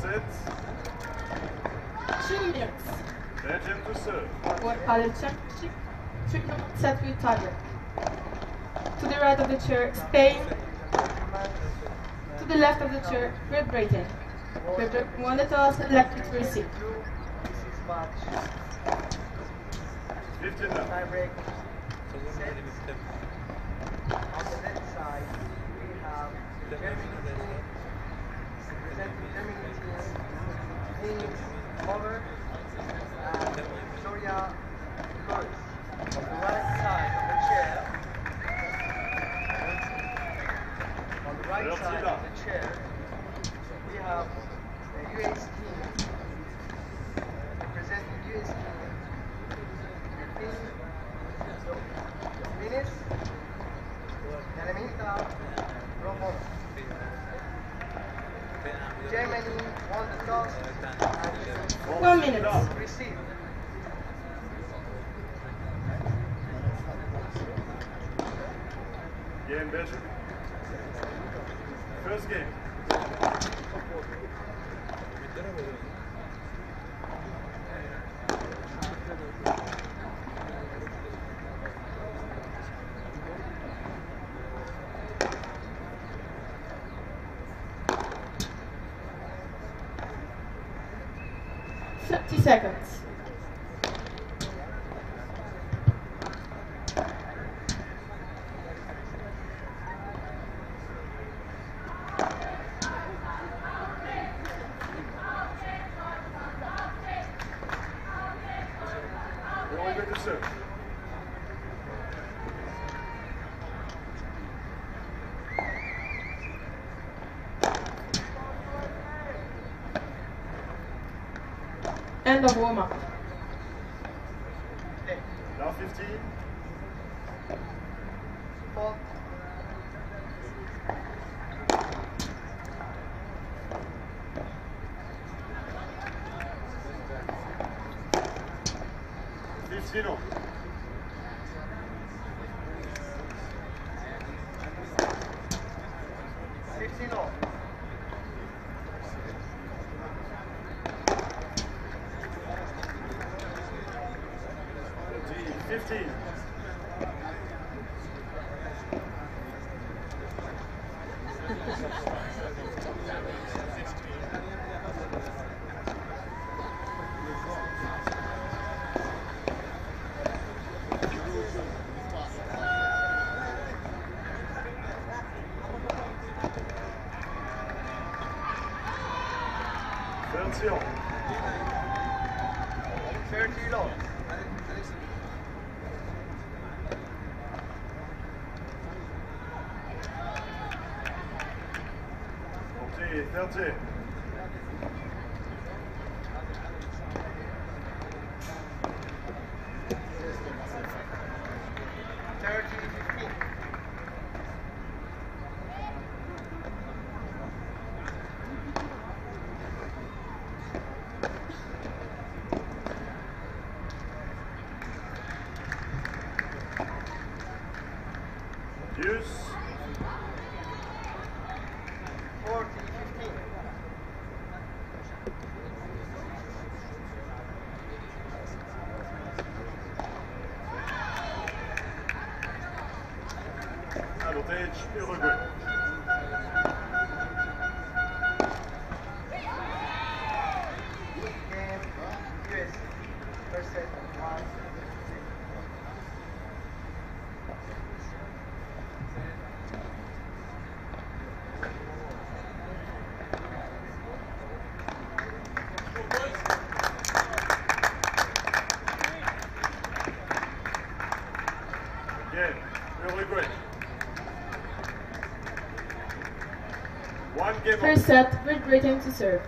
First set. Two minutes. Belgium to serve. One pilot check. check. Set with target. To the right of the chair, Spain. To the left of the chair, Great Britain. Great Britain won the toss and left it to receive. This is match 15 now. tiebreak. Set. On the left side, we have the Germany team. Representing Germany 60 seconds. End of warm up. 그렇지. her set with waiting to serve.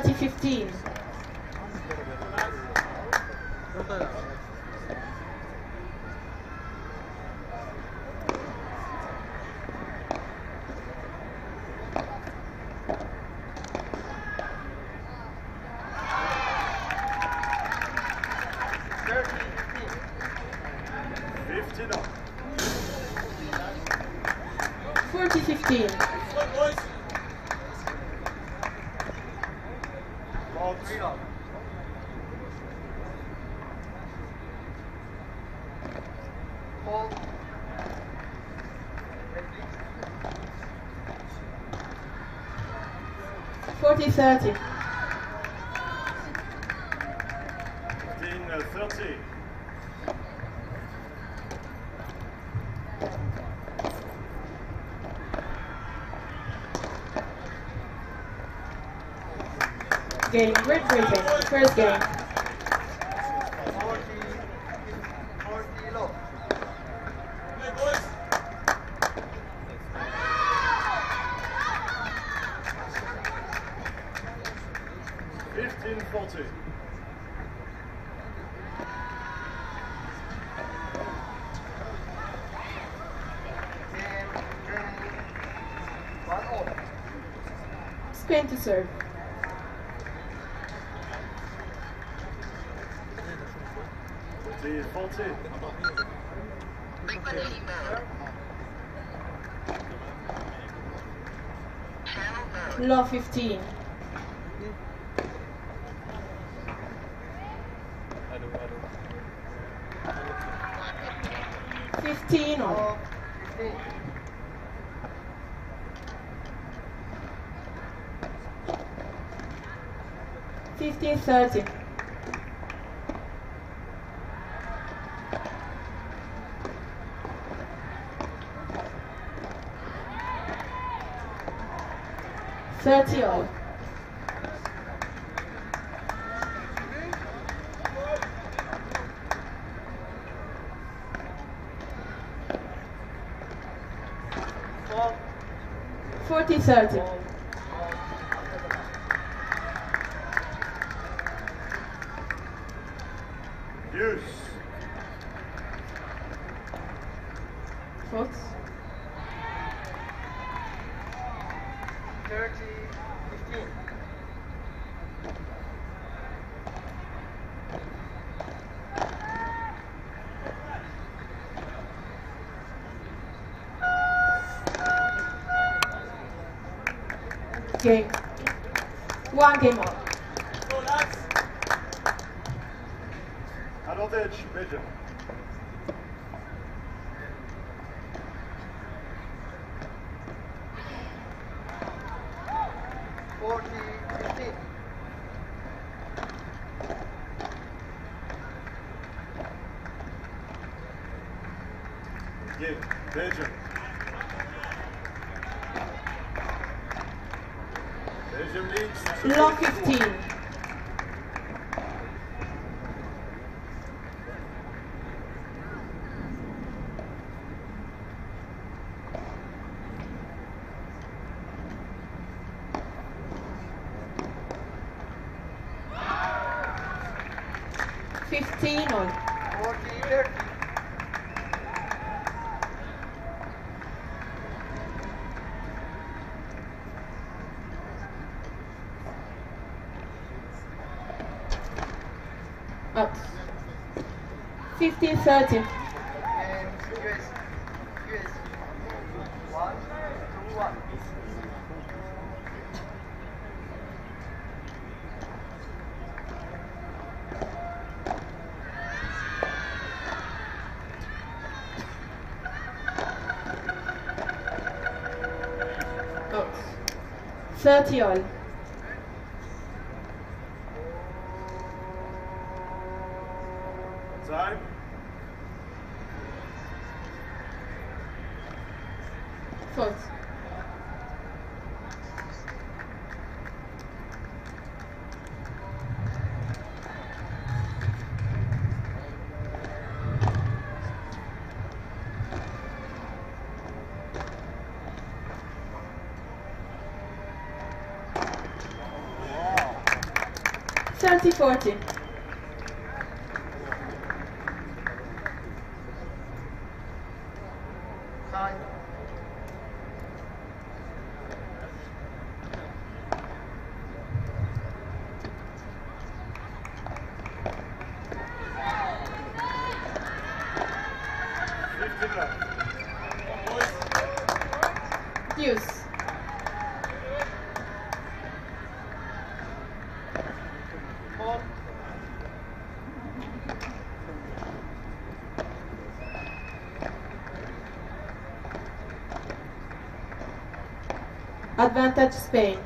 3015. 30. 15, 30. Game, red rating, first game. 30. Thirty all. Forty thirty. 给，我给毛 30. Thirty all. Foto. Thirty forty. Advantage Spain.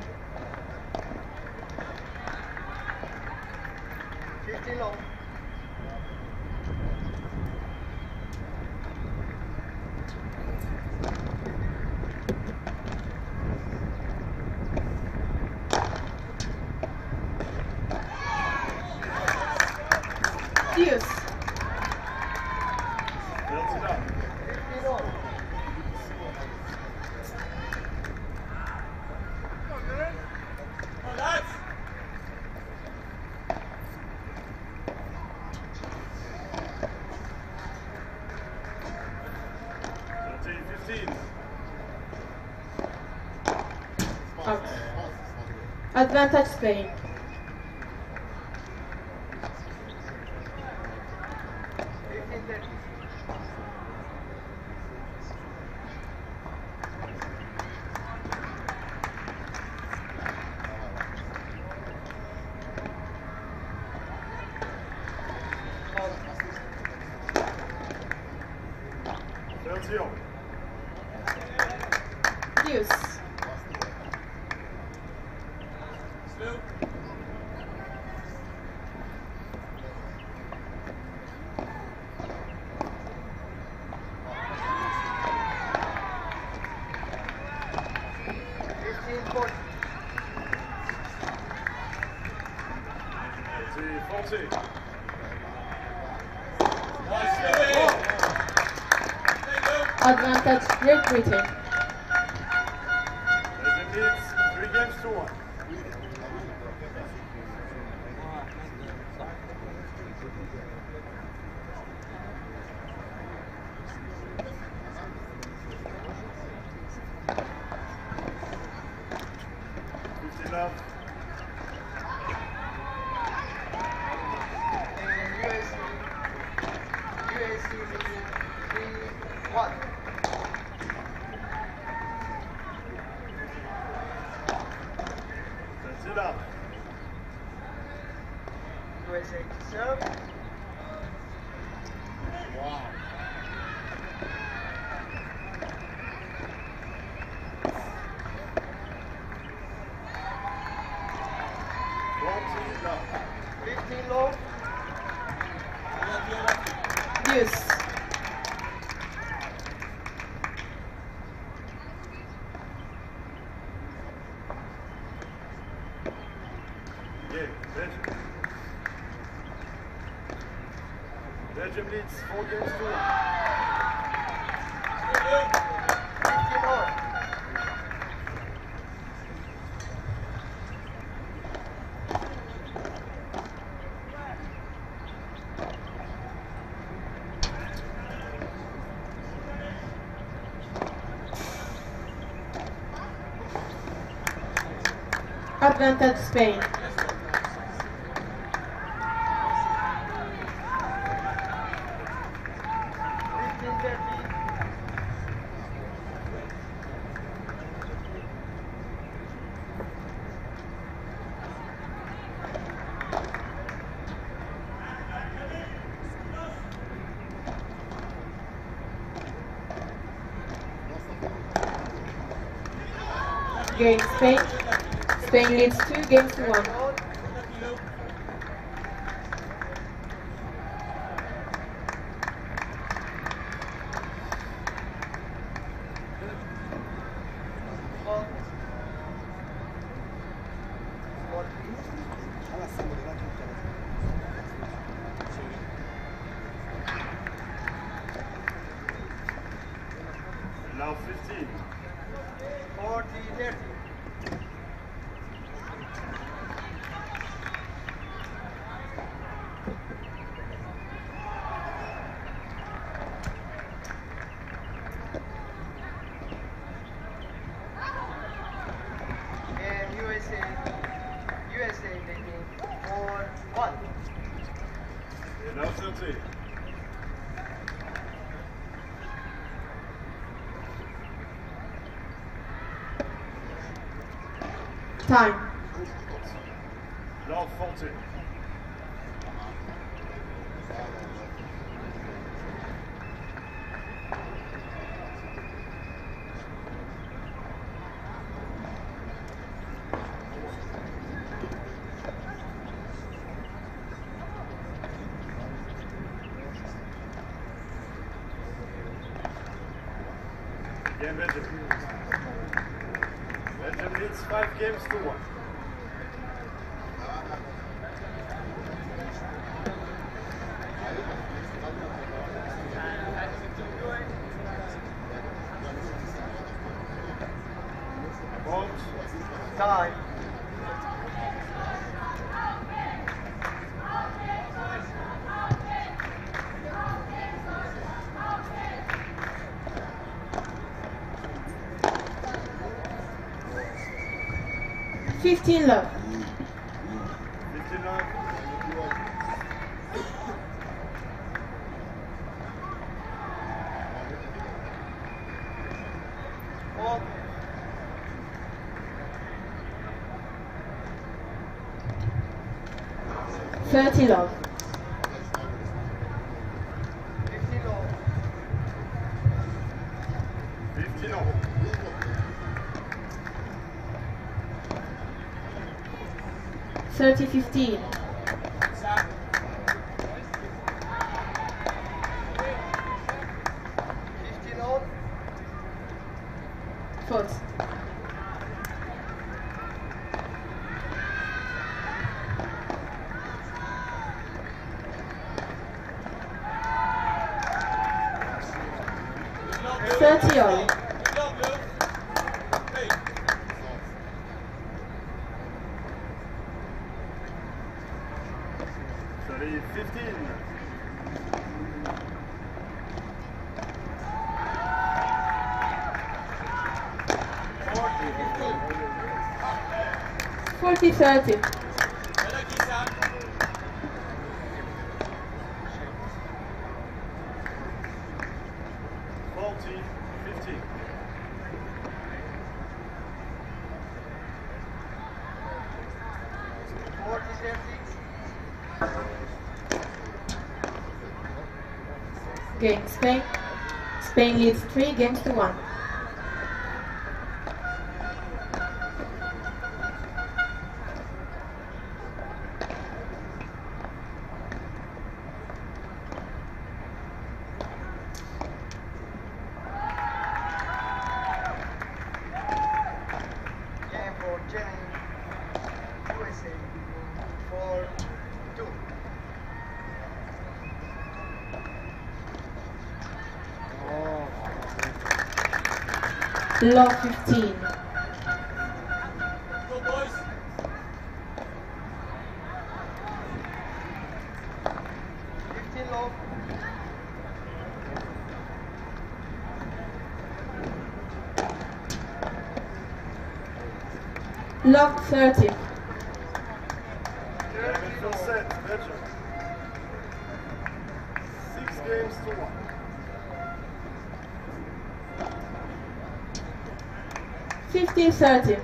ganhar touchscreen. Belgium leads four games to one. 15 all. Advantage Spain. Game Spain. Spain leads two games to one. All. Ball. Ball. Now 15. 40 30. And USA, USA taking 4 1. And now 13. Time. Now 14. Game. Belgium leads five games to one. 15. 30. Game Spain. Spain leads three games to one. Block 15. Lock 30. 四二几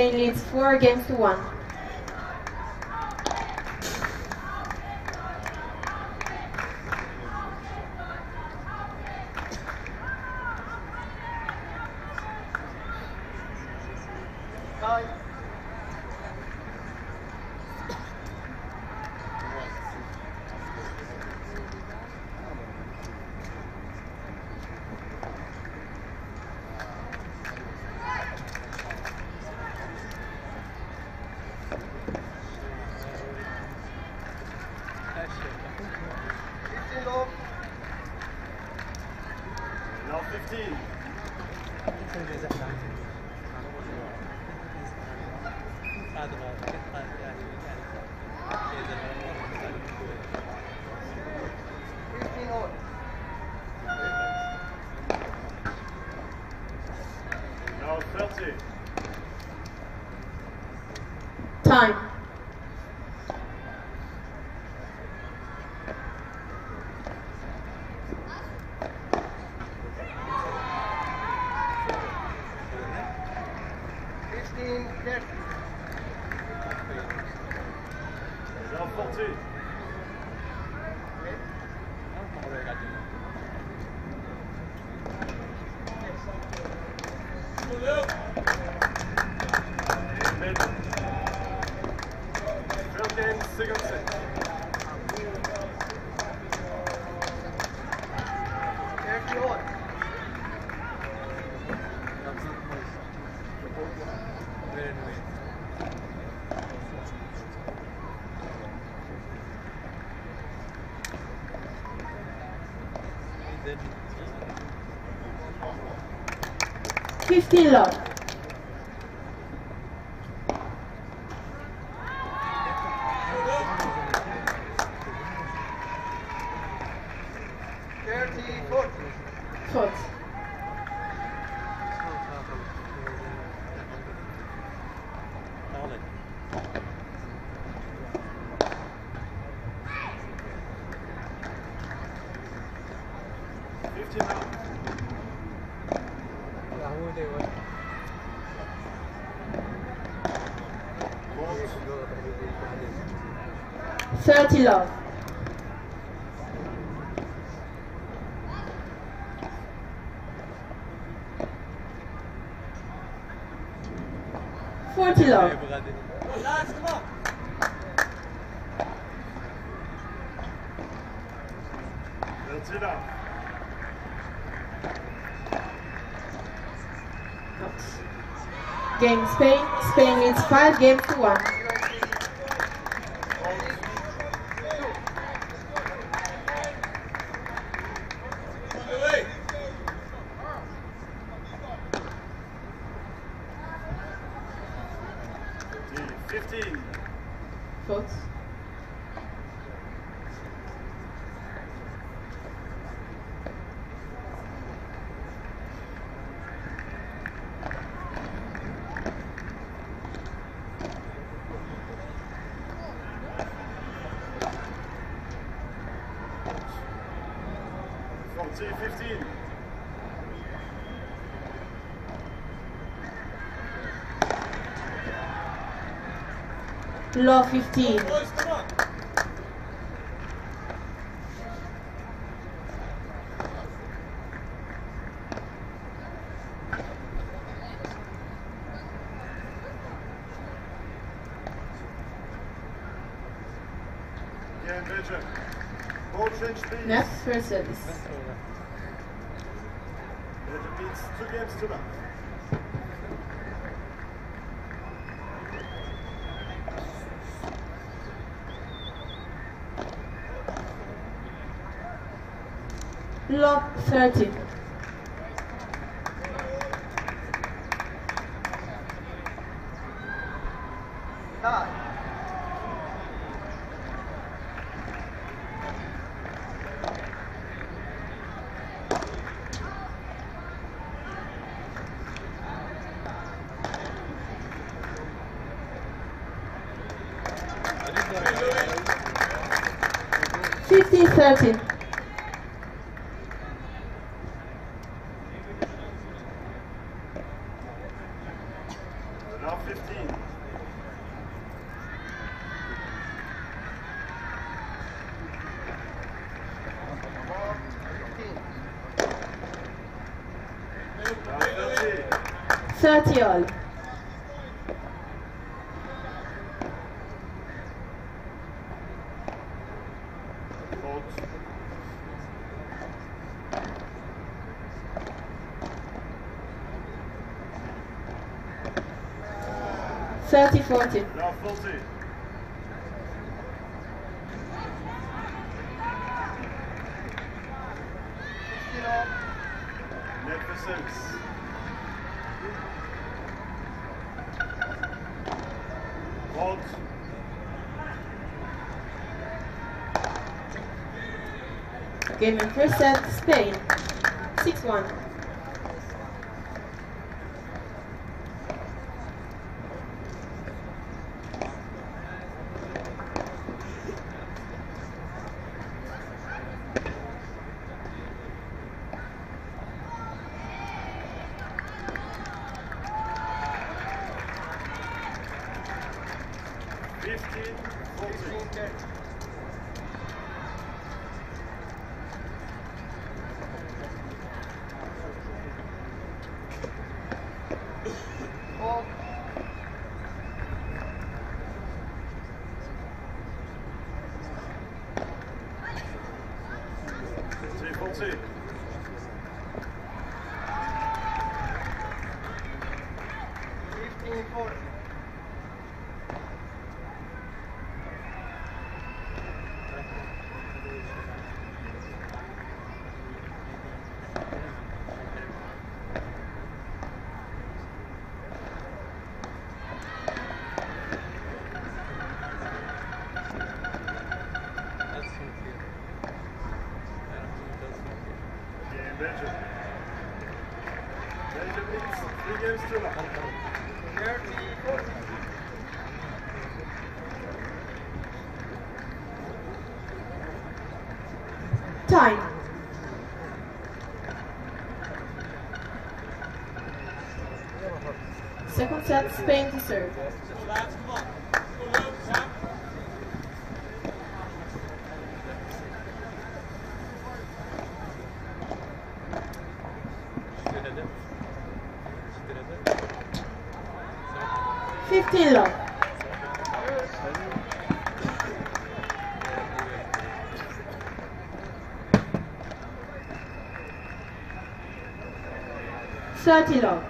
Spain leads 4 games to 1. Time. Lord. love. Forty love. Game Spain. Spain leads five games to one. Law 15. Next person. wabarakatuh. Fifteen thirteen. Martial. Thirty forty. No, 40. Raven Christensen. Spain to serve. Fifteen love. Thirty love.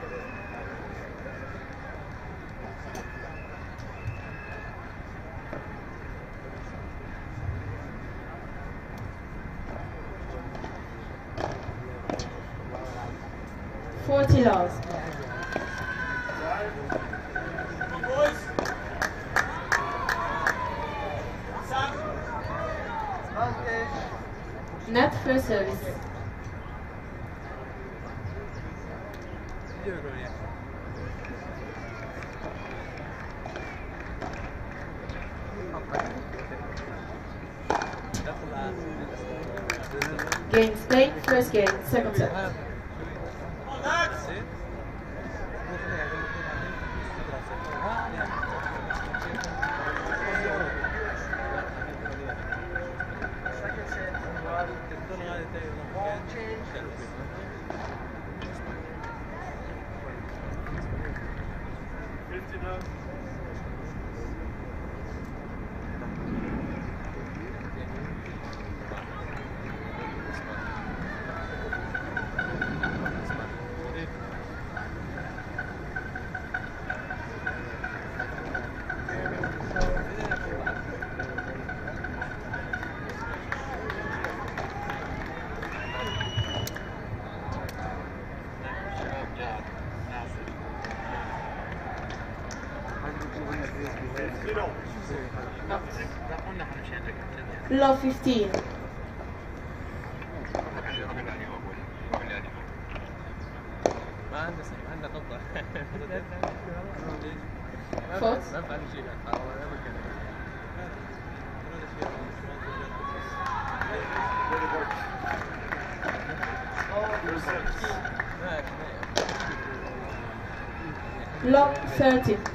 Love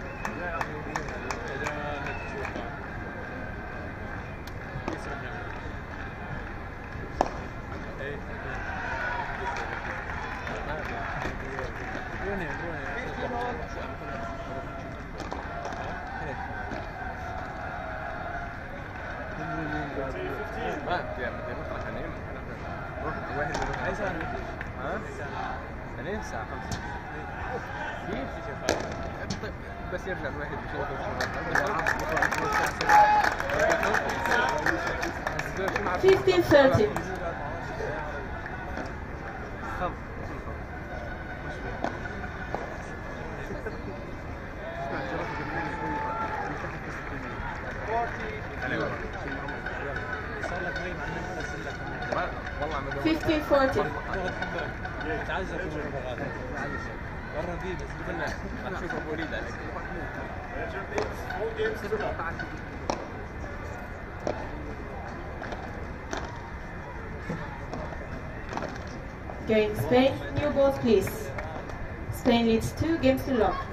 leads two games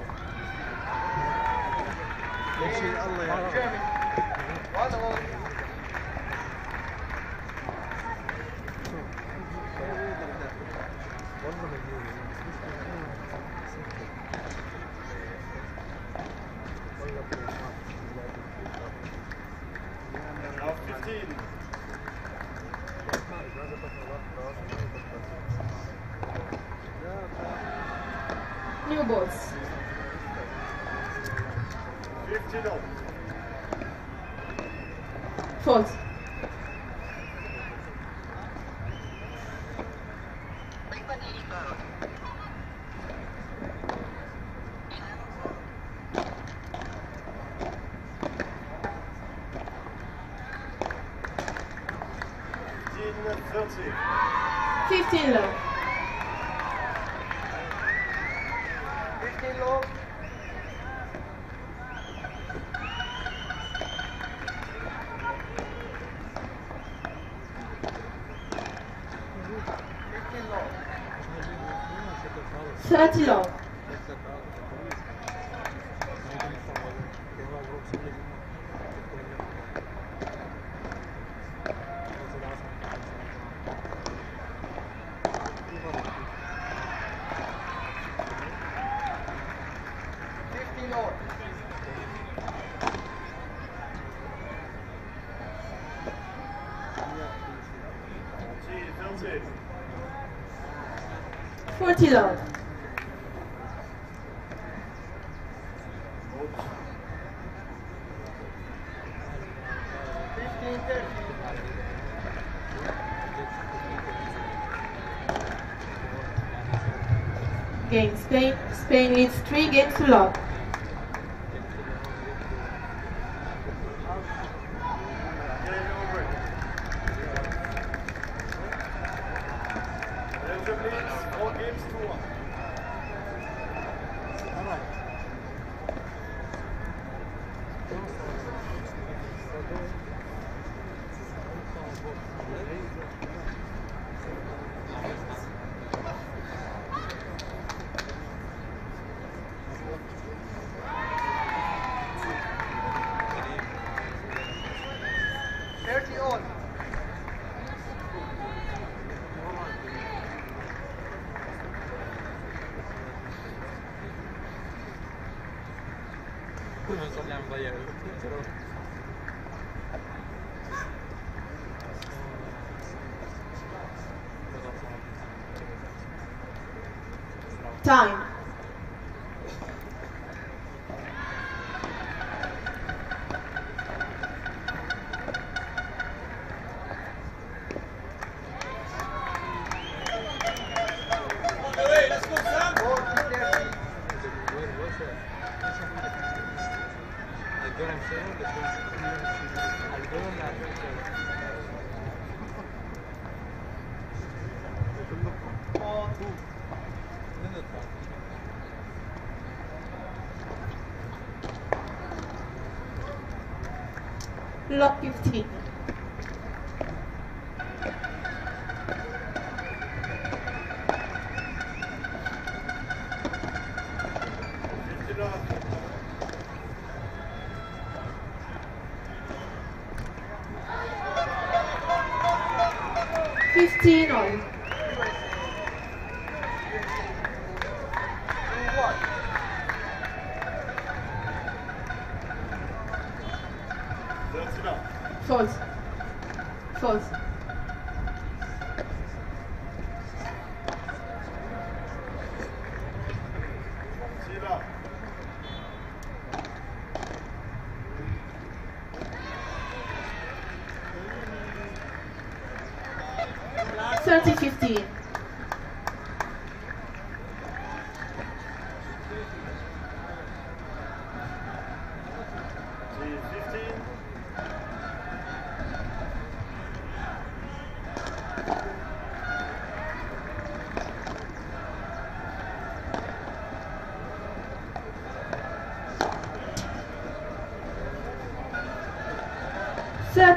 game. Spain, Spain leads three games to love.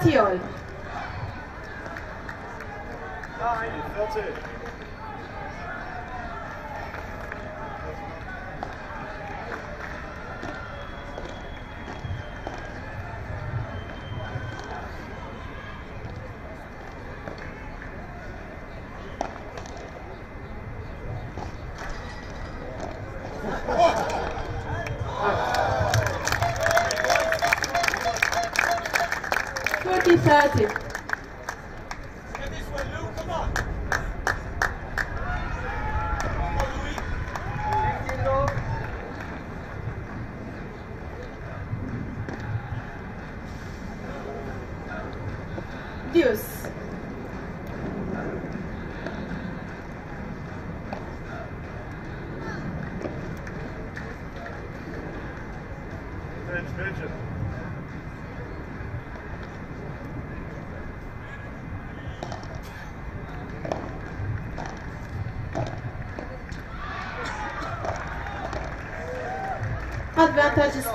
canción.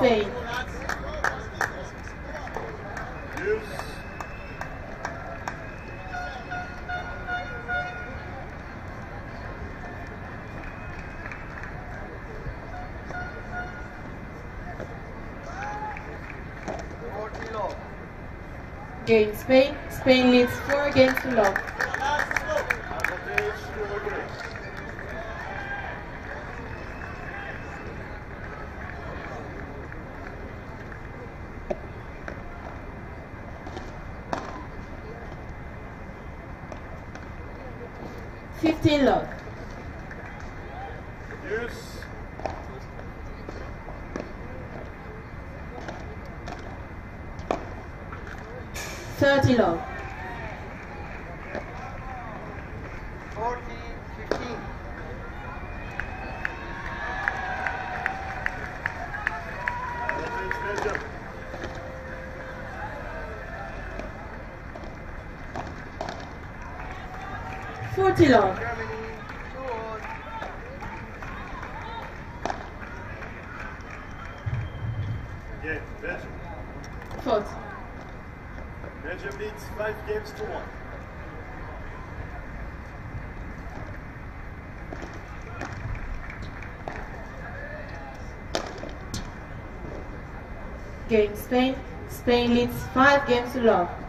State. Game Spain. Spain leads four games to love. Germany, 2 Belgium. Leads five games to one. Game Spain. Spain leads five games to love.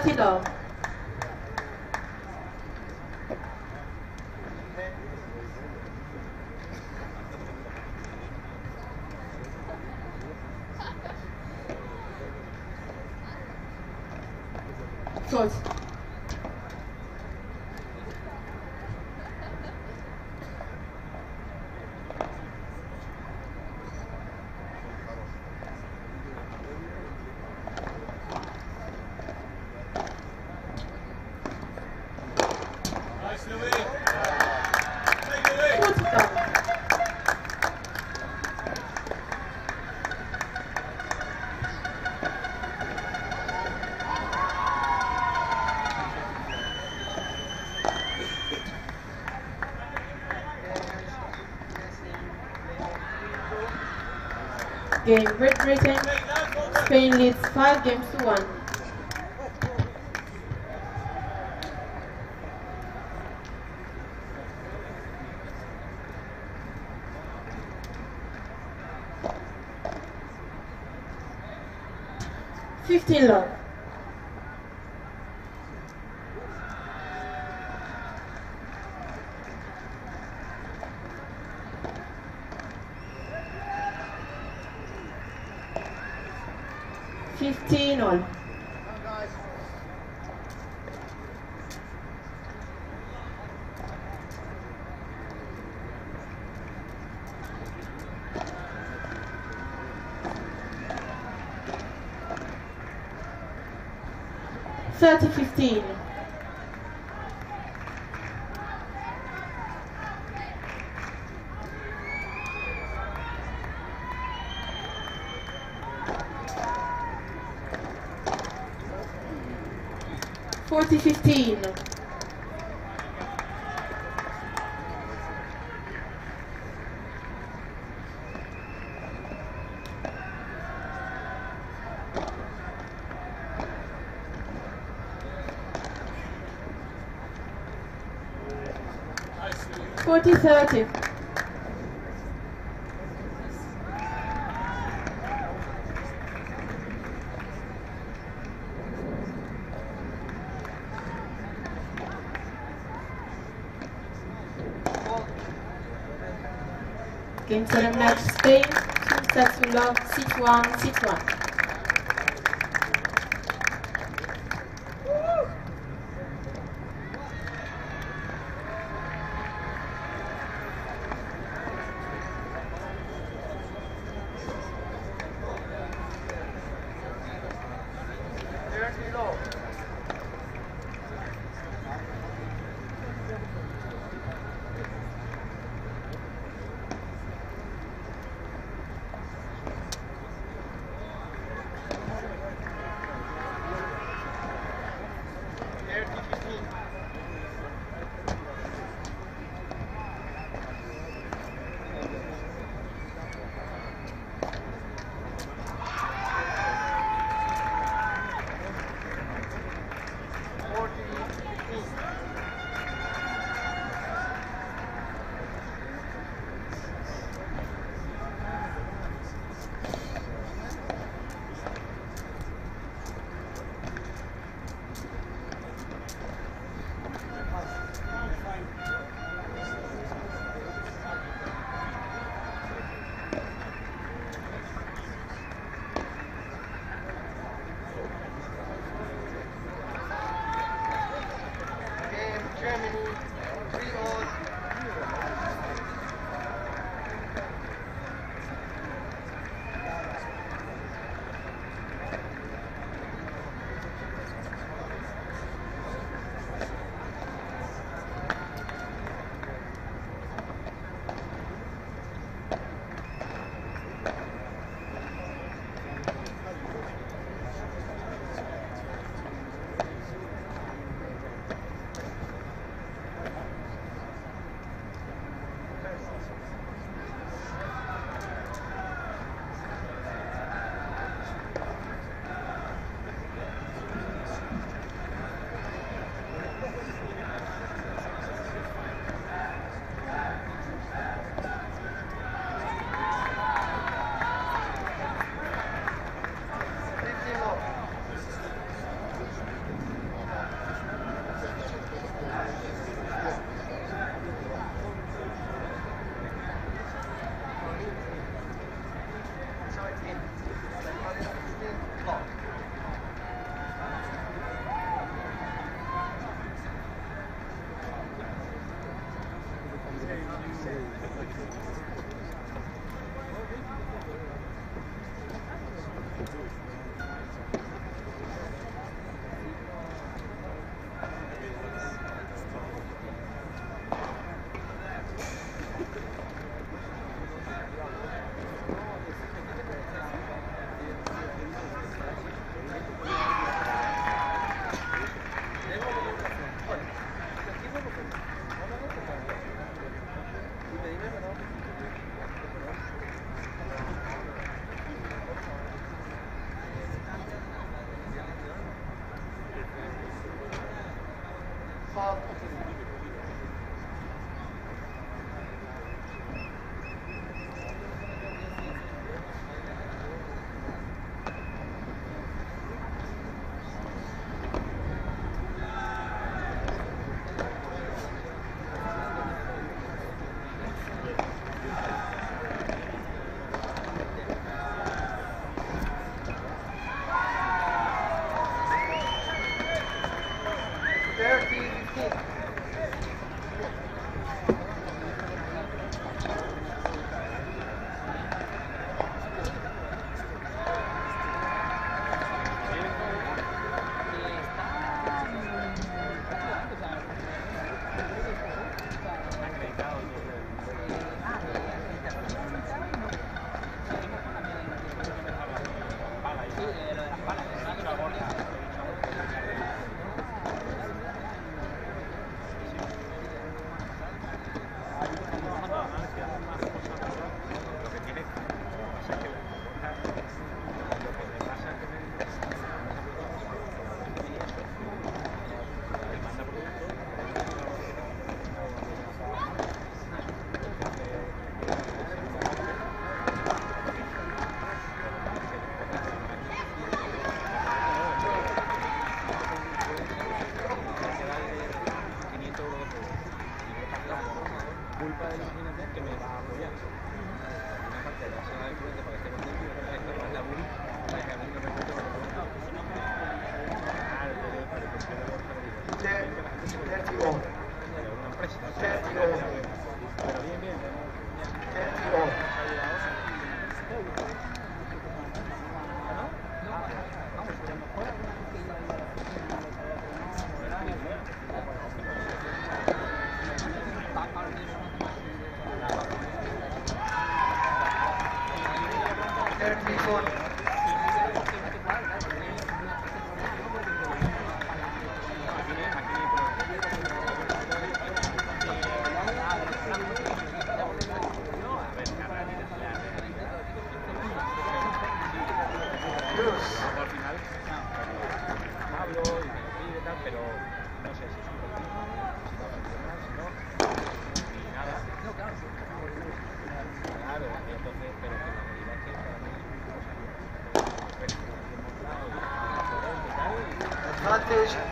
记得。Game Great Britain. Spain leads five games to one. Fifteen love. 3015. Forty fifteen. 40-30. Game seven match Spain, two sets to love, 6-1, 6-1.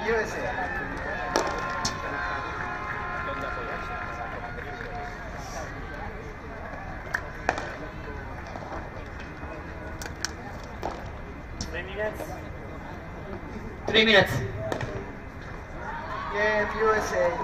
USA. Three minutes. Three minutes. Yeah, USA.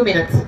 two minutes.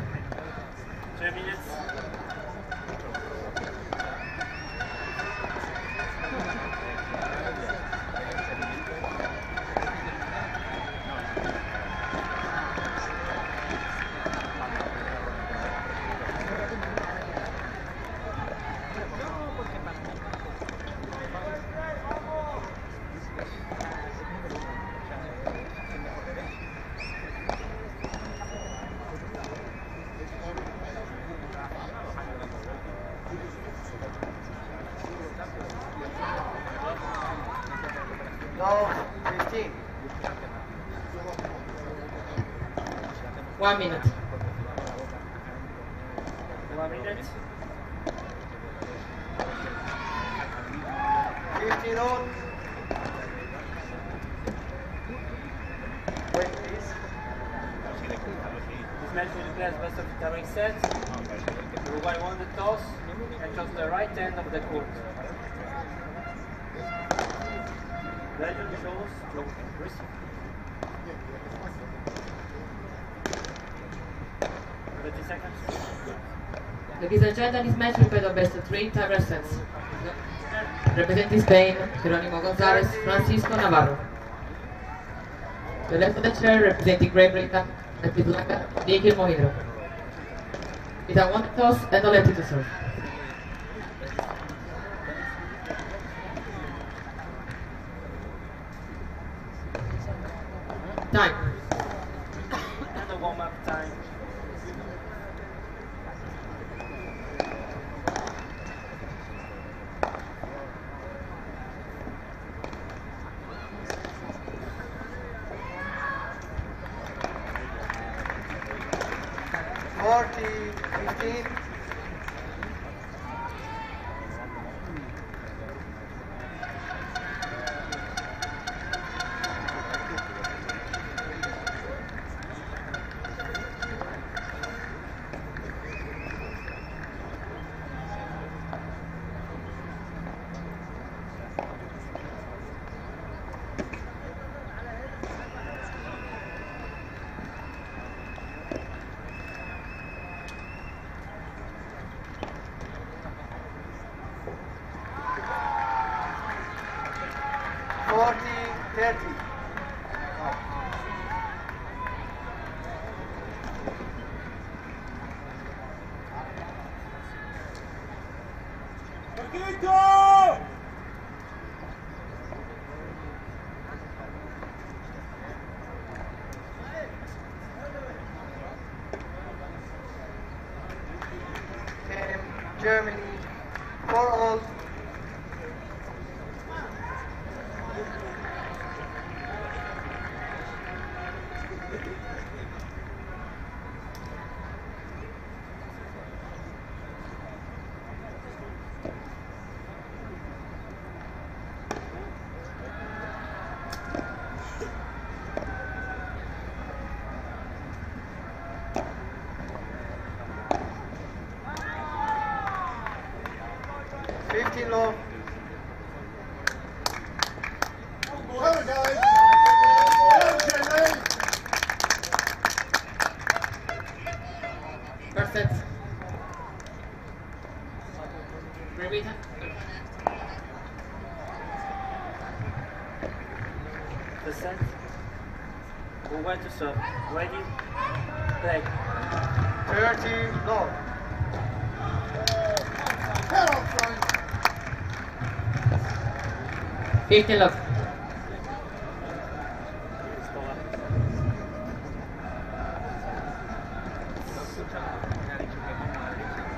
five minutes. his agenda is matched by the best three persons. Representing Spain, Jerónimo González, Francisco Navarro. The left of the chair representing Great Britain, David Blanca, It's a one toss and a left to serve. 15 love.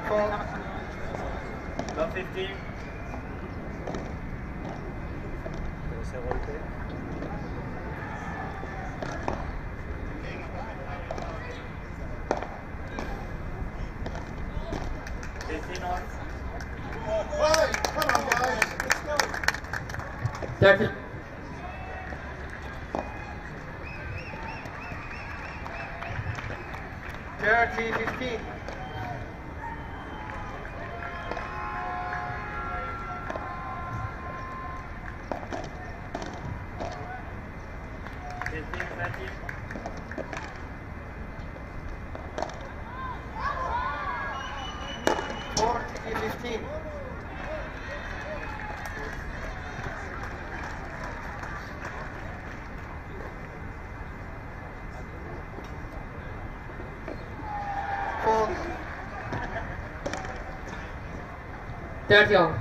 Four. Love 15. Ese golpe. Fifteen on. Right, come on, guys. Let's go. 30. Thirty, fifteen. Fifteen, thirty. Forty, fifteen. Four. 30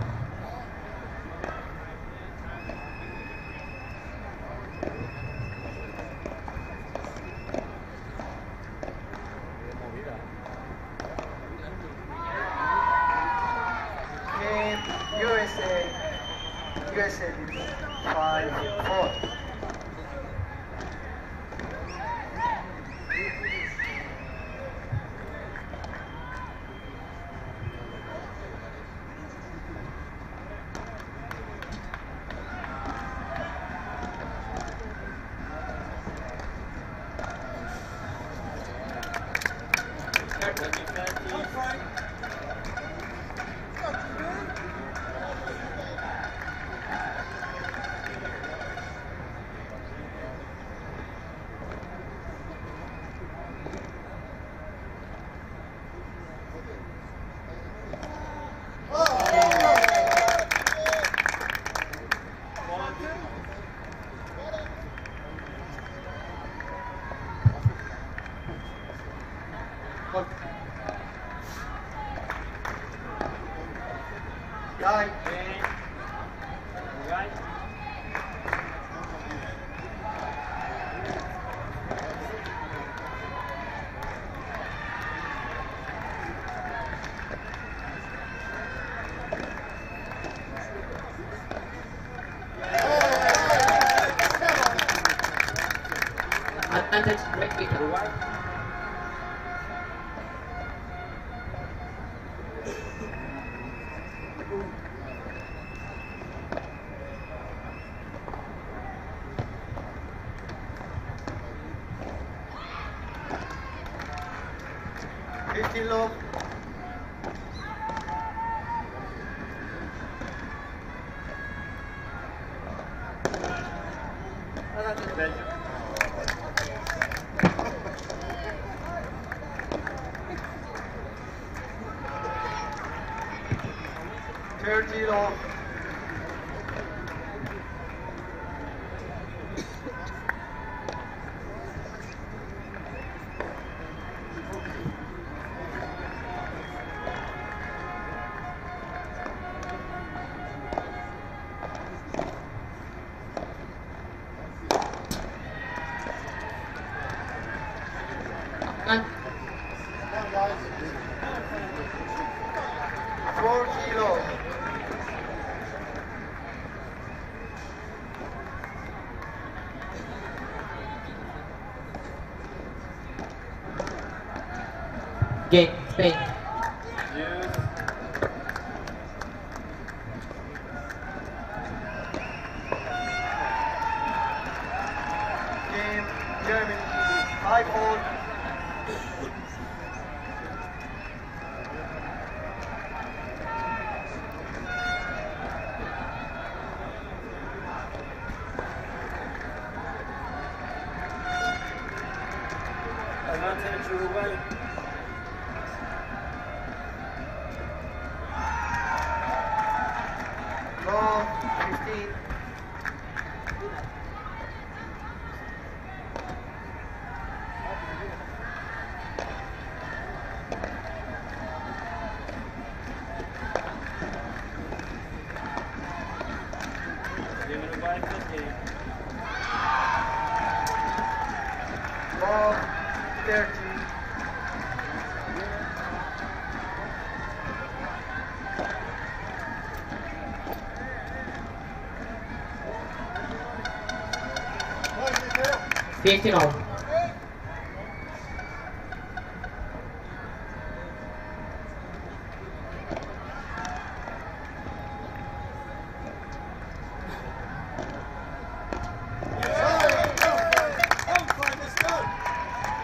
15 out.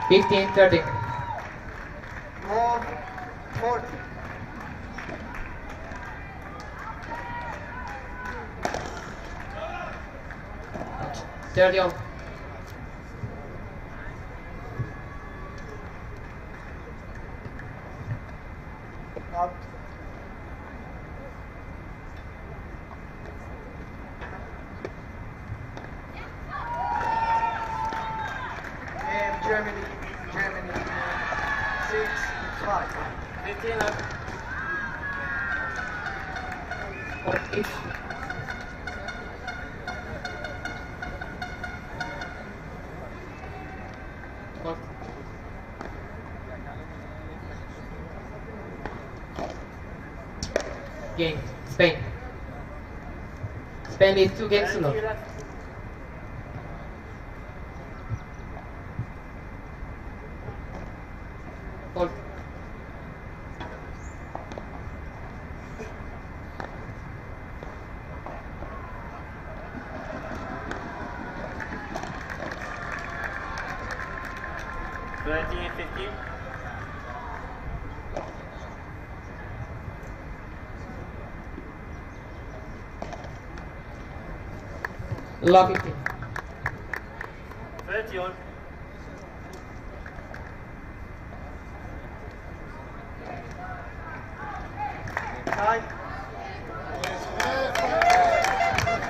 Fifteen thirty. More. Thirty on dancing though. Love you.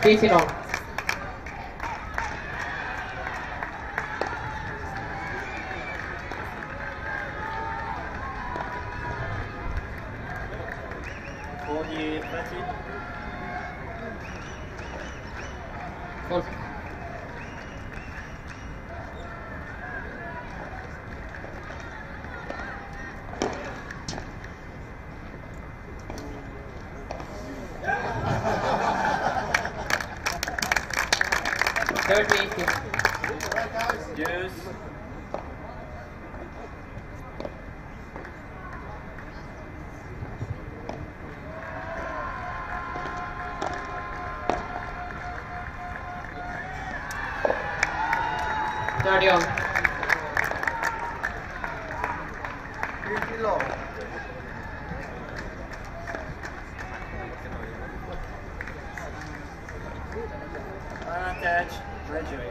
Thank you. thank you lord Advantage, graduate.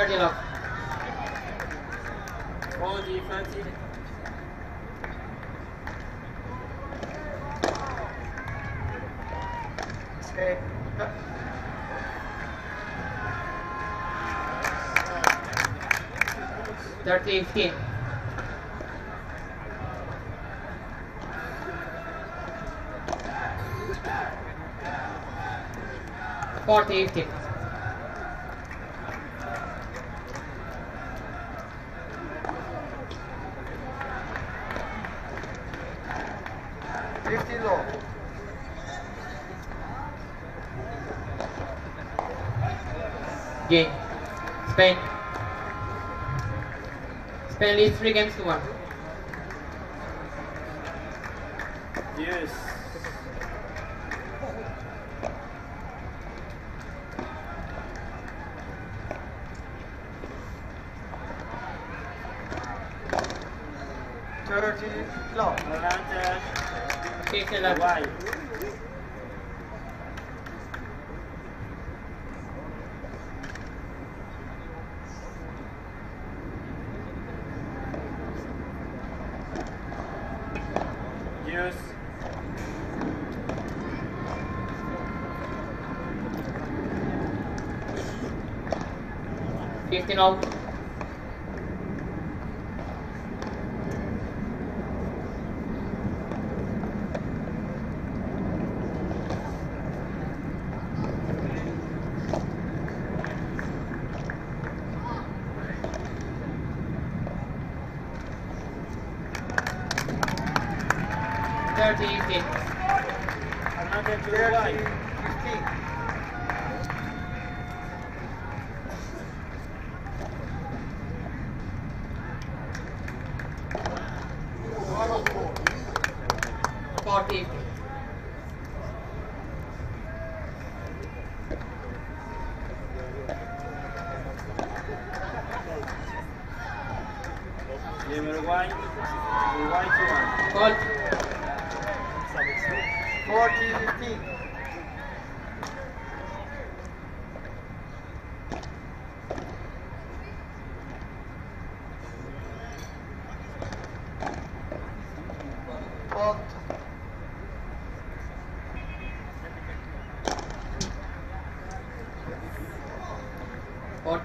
Thirty love. Body, thirty. Okay. Thirty fifteen. Forty fifteen. Fifty low. Game. Spain. Spain leads three games to one.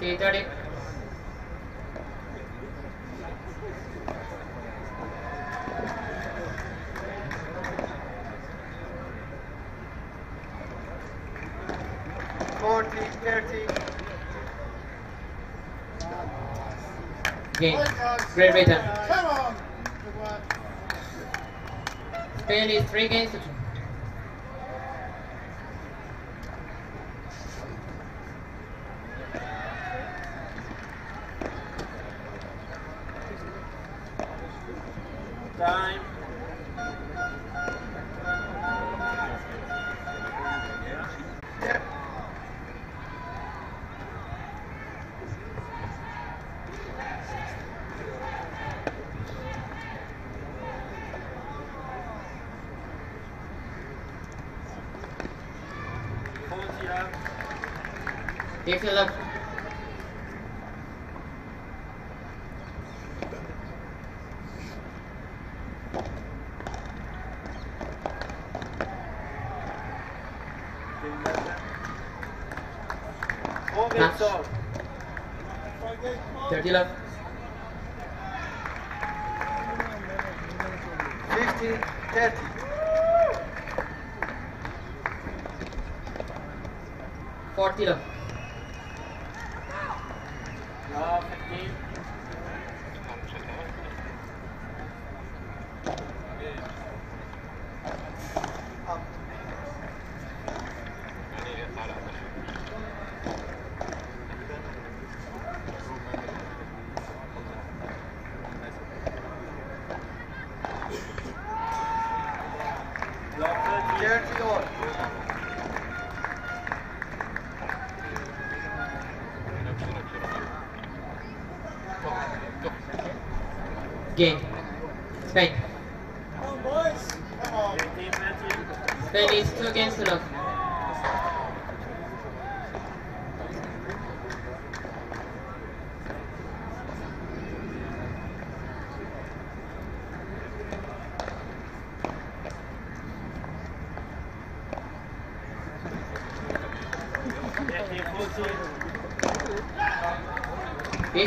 They got. Forty, thirty. Game. Great return. Spain is three games to two. selaku. Oh, that's all. Thank.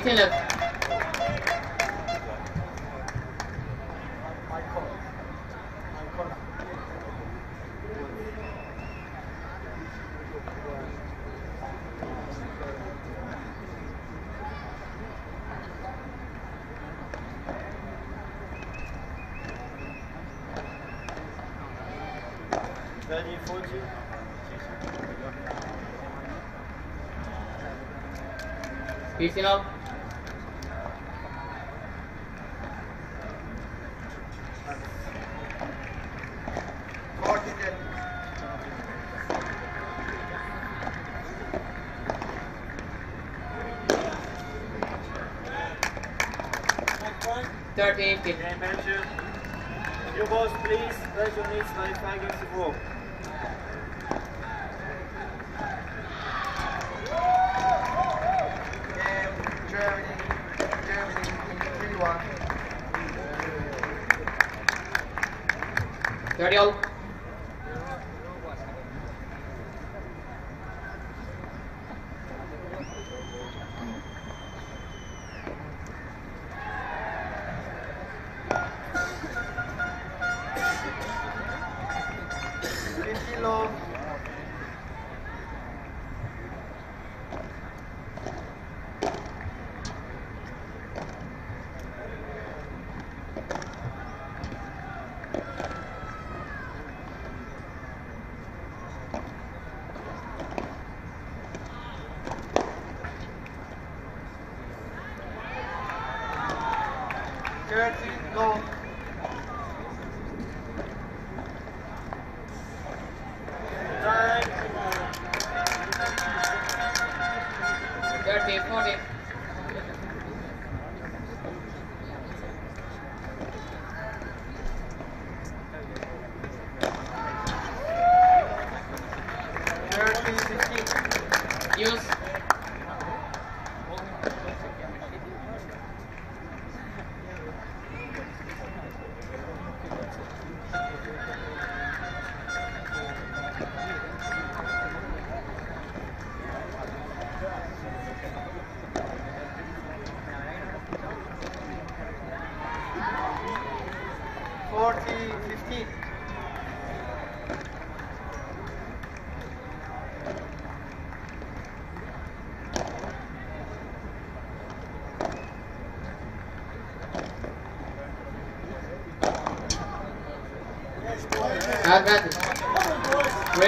Philip. Ready, Peace.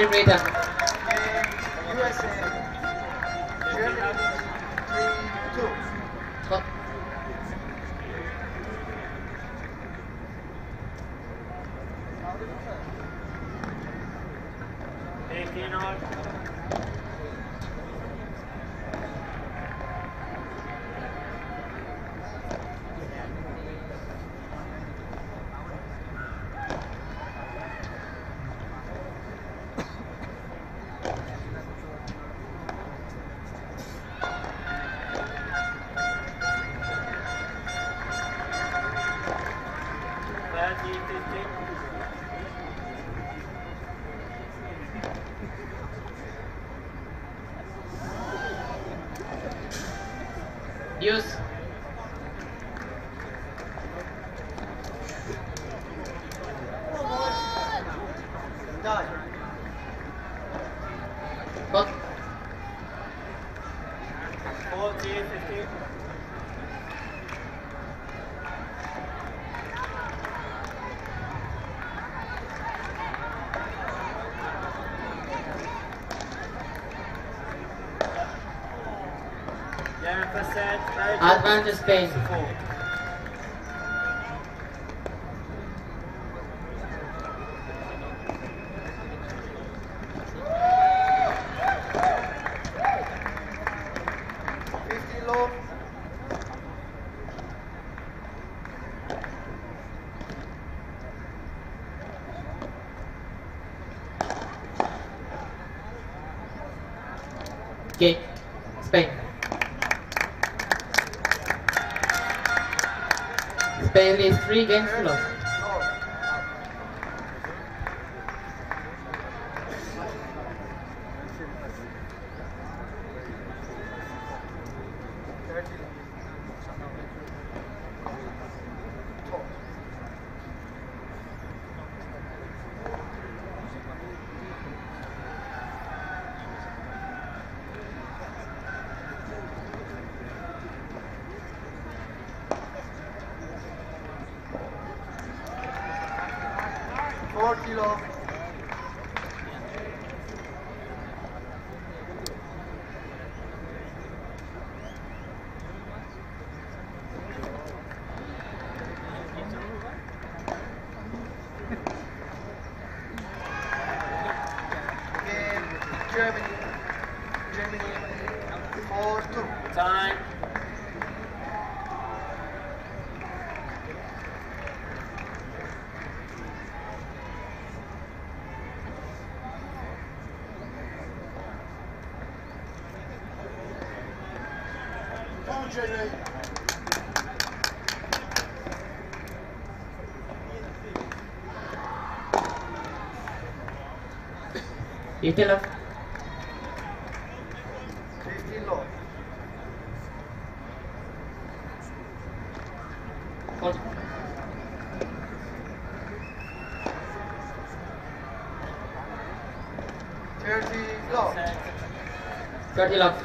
very, very advantage Spain. Itilaf. Thirty lock. Thirty lock.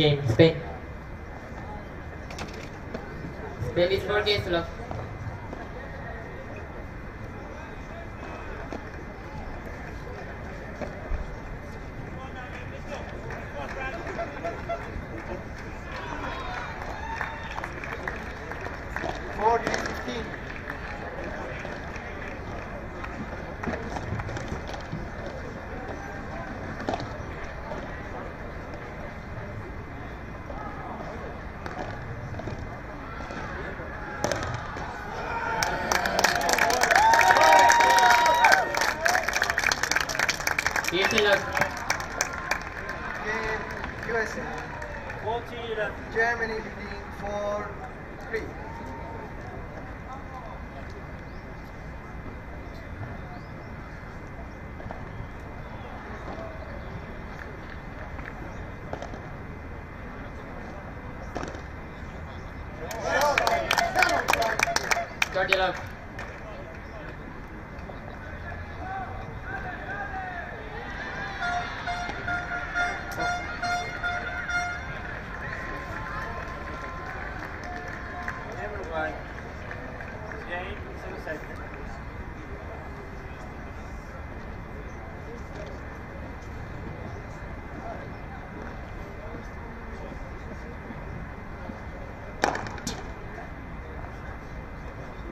game. Spain. Spain is four games lost.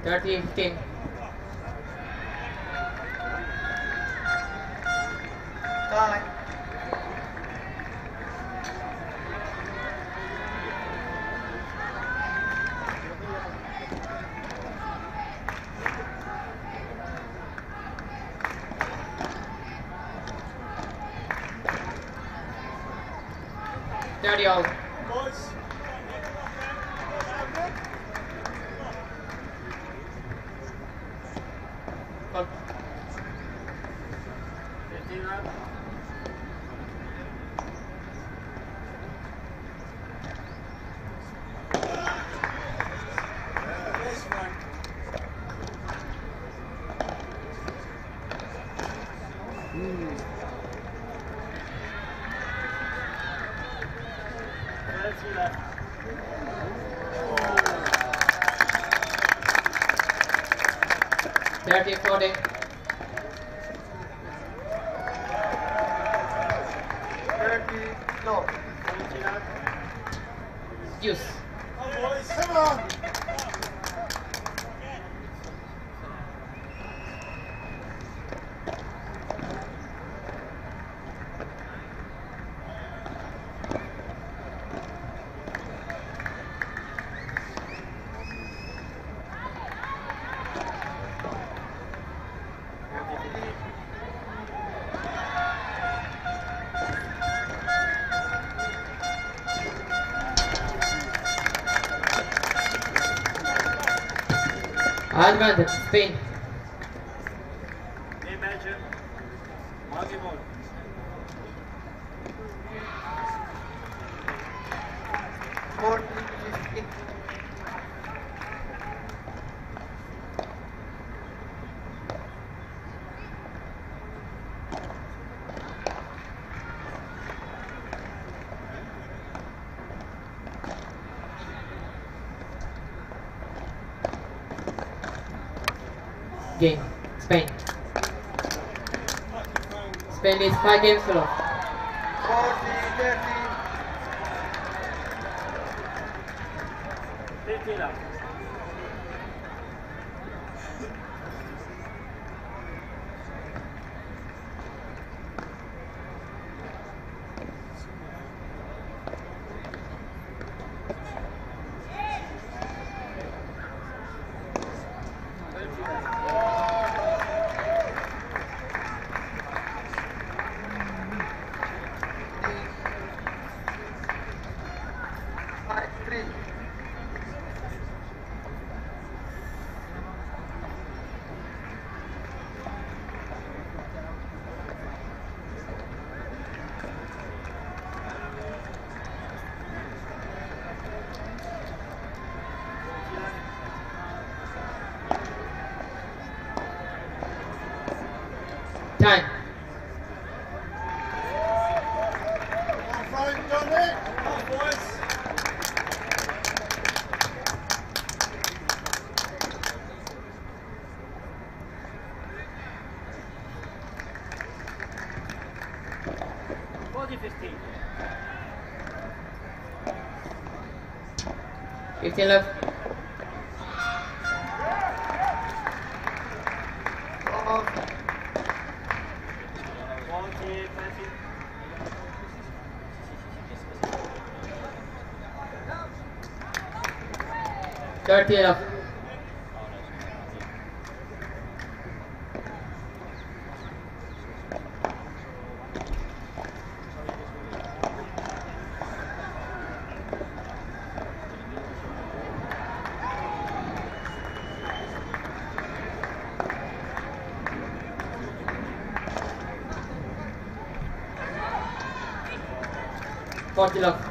13, 15. 干的 identified themselves Vielen Dank. Dört. Fortilock.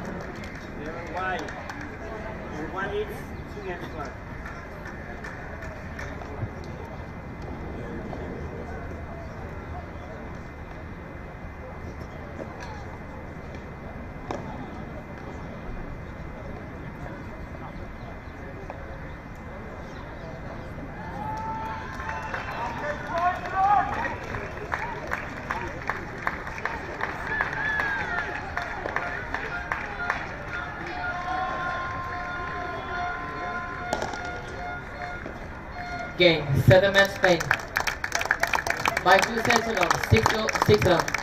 seven man Spain. Michael Sentinel, six, six up.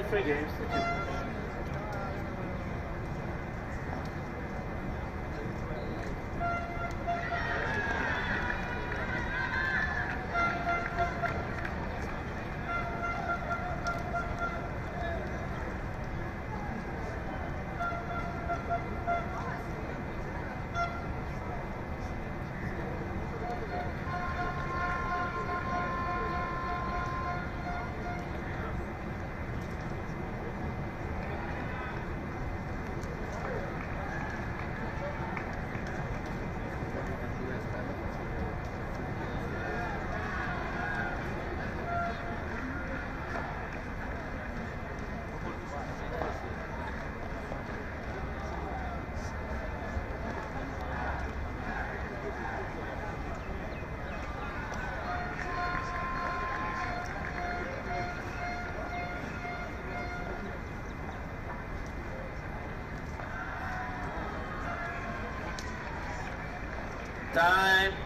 Three games. Time.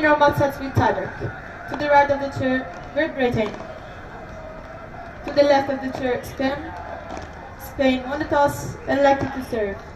To the right of the chair, Great Britain. To the left of the chair, Spain. Spain won the toss and elected to serve.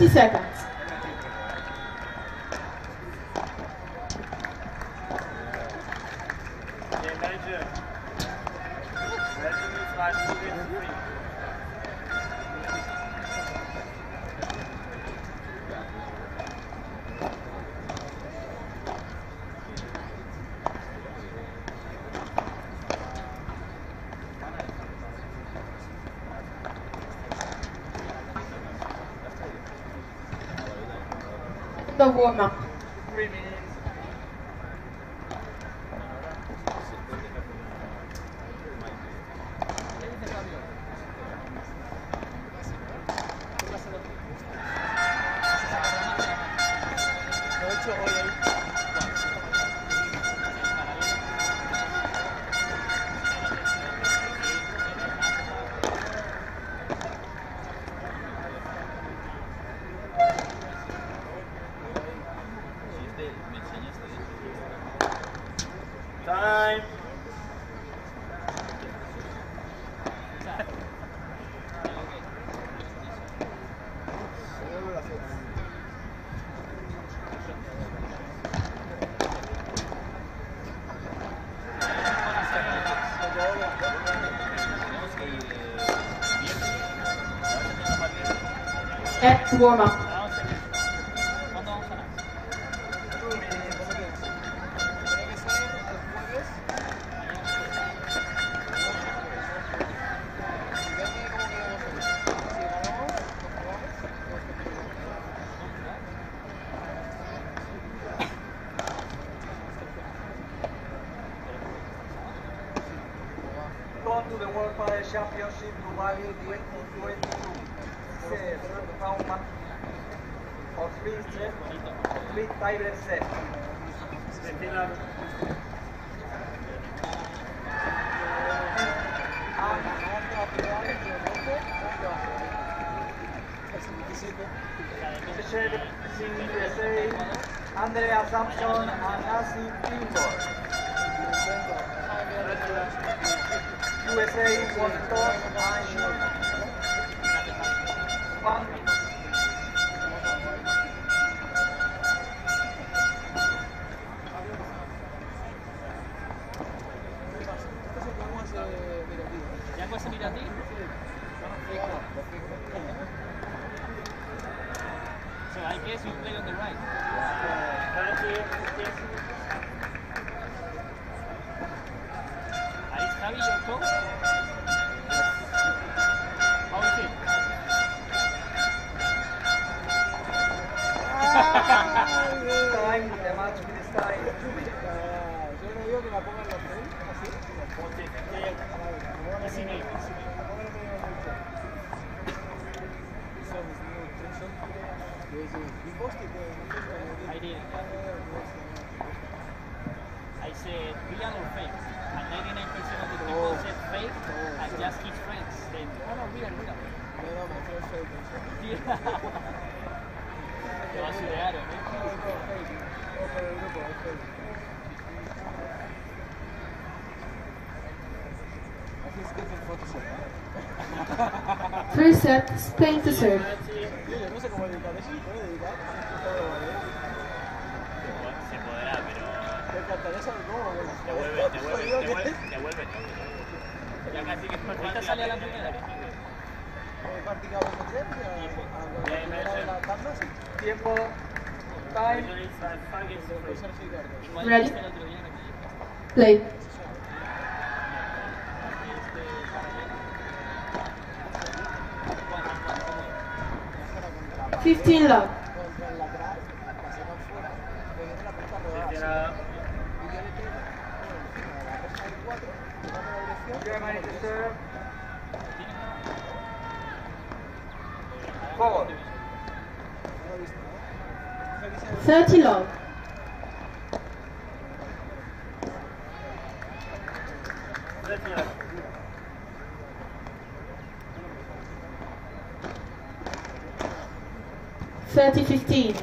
30 seconds. కోరినాం kuona Ananasi Timor, USA, Washington, and Spain. explained to serve 16.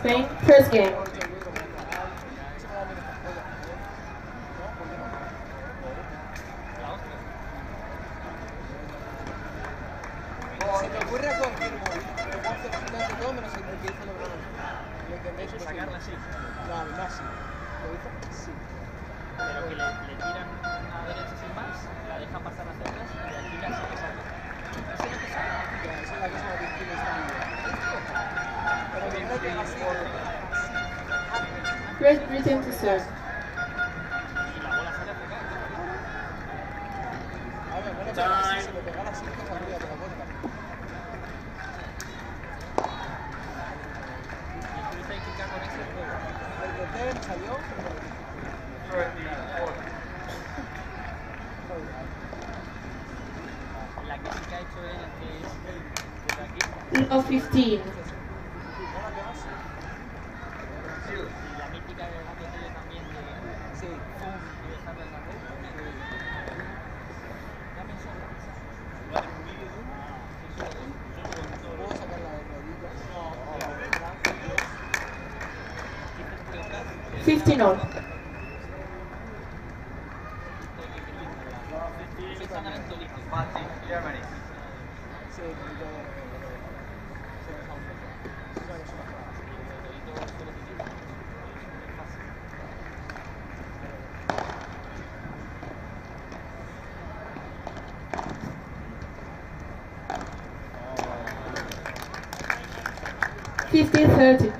Spain first game. 것을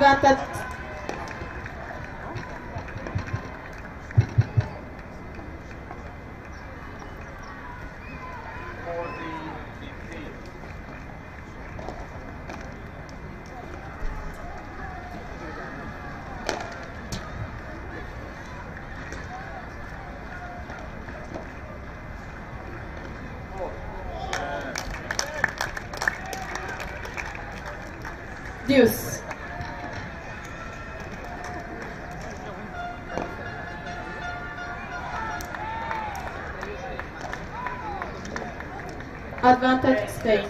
Advantage. Forty, fifty. Deuce. Advantage Spain.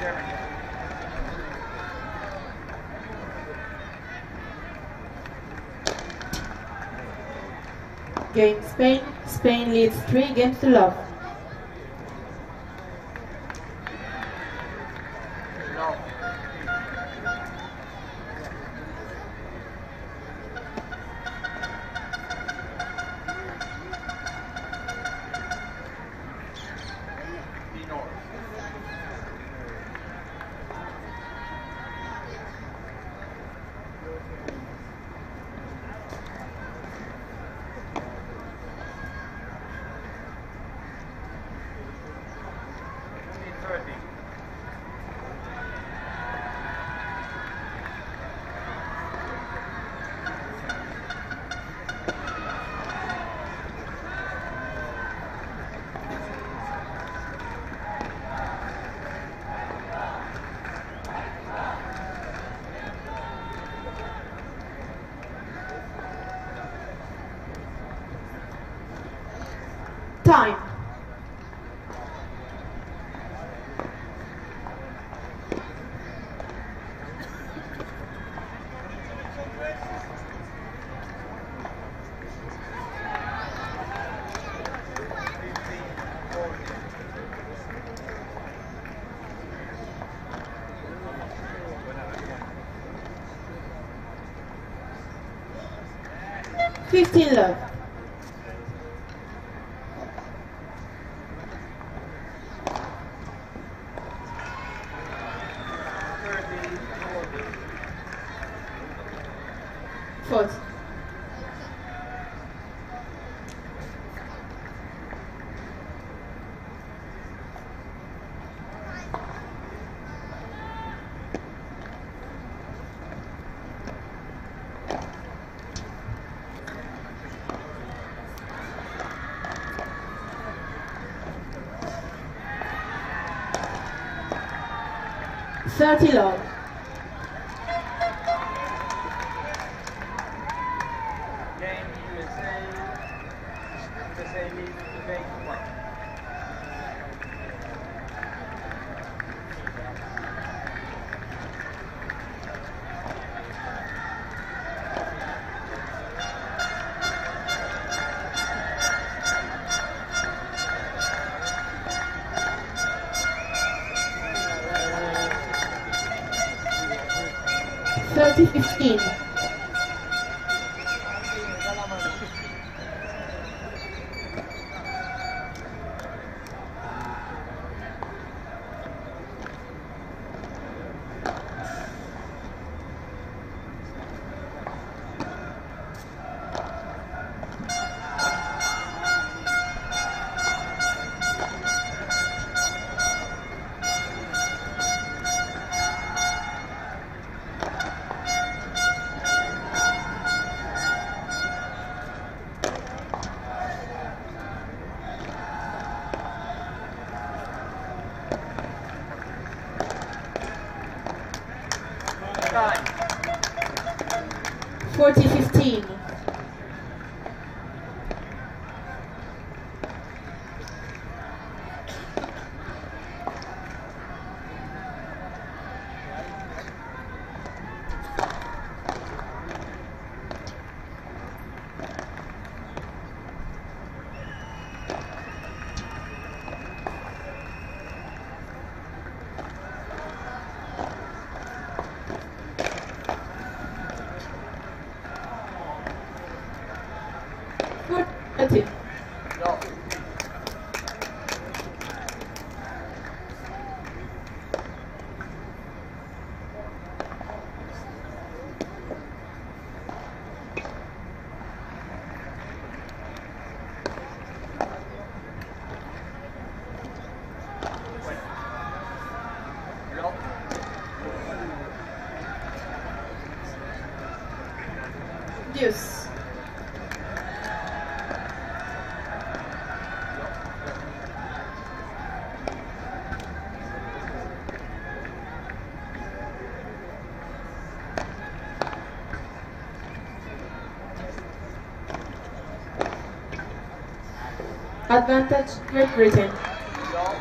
Germany. Game Spain. Leads three games to love. Thirty love. Advantage Great Britain. Go.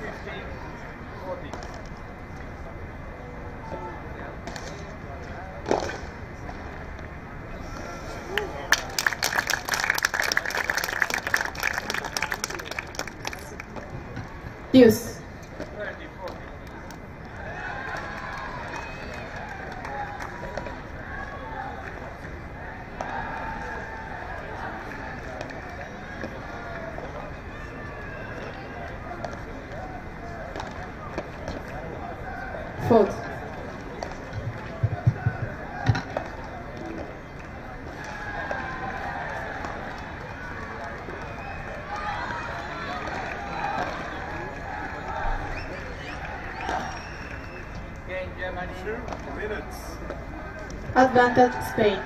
Fifteen. Forty. Deuce. Thirty. Forty. Fold. Game Germany. Two minutes. Advantage Spain.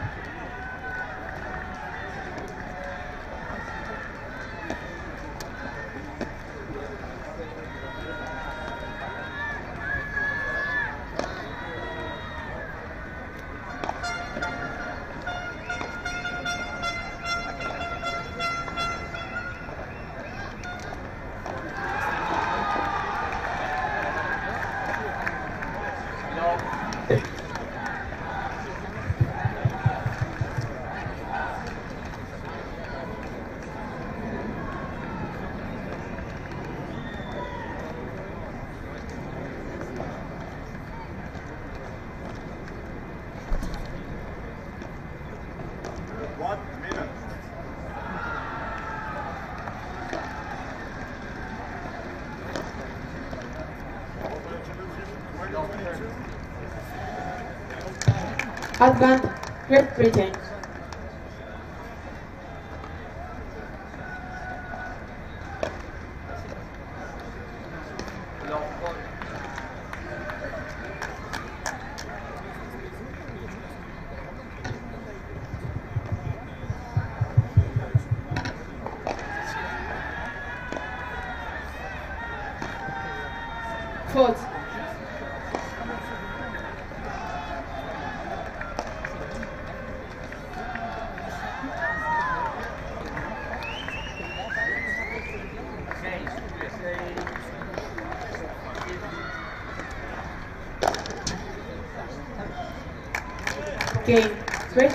Great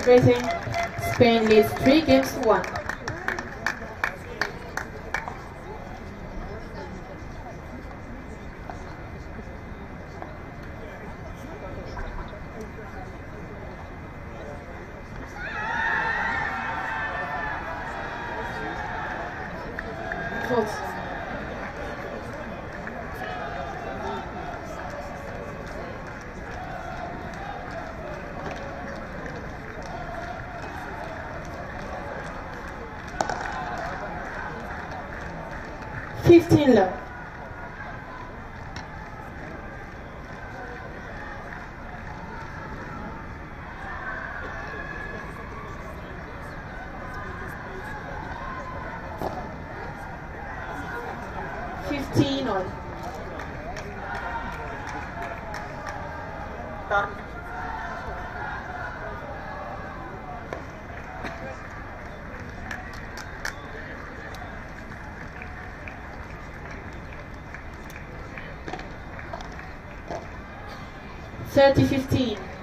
Racing. Spain leads three games to one. 3015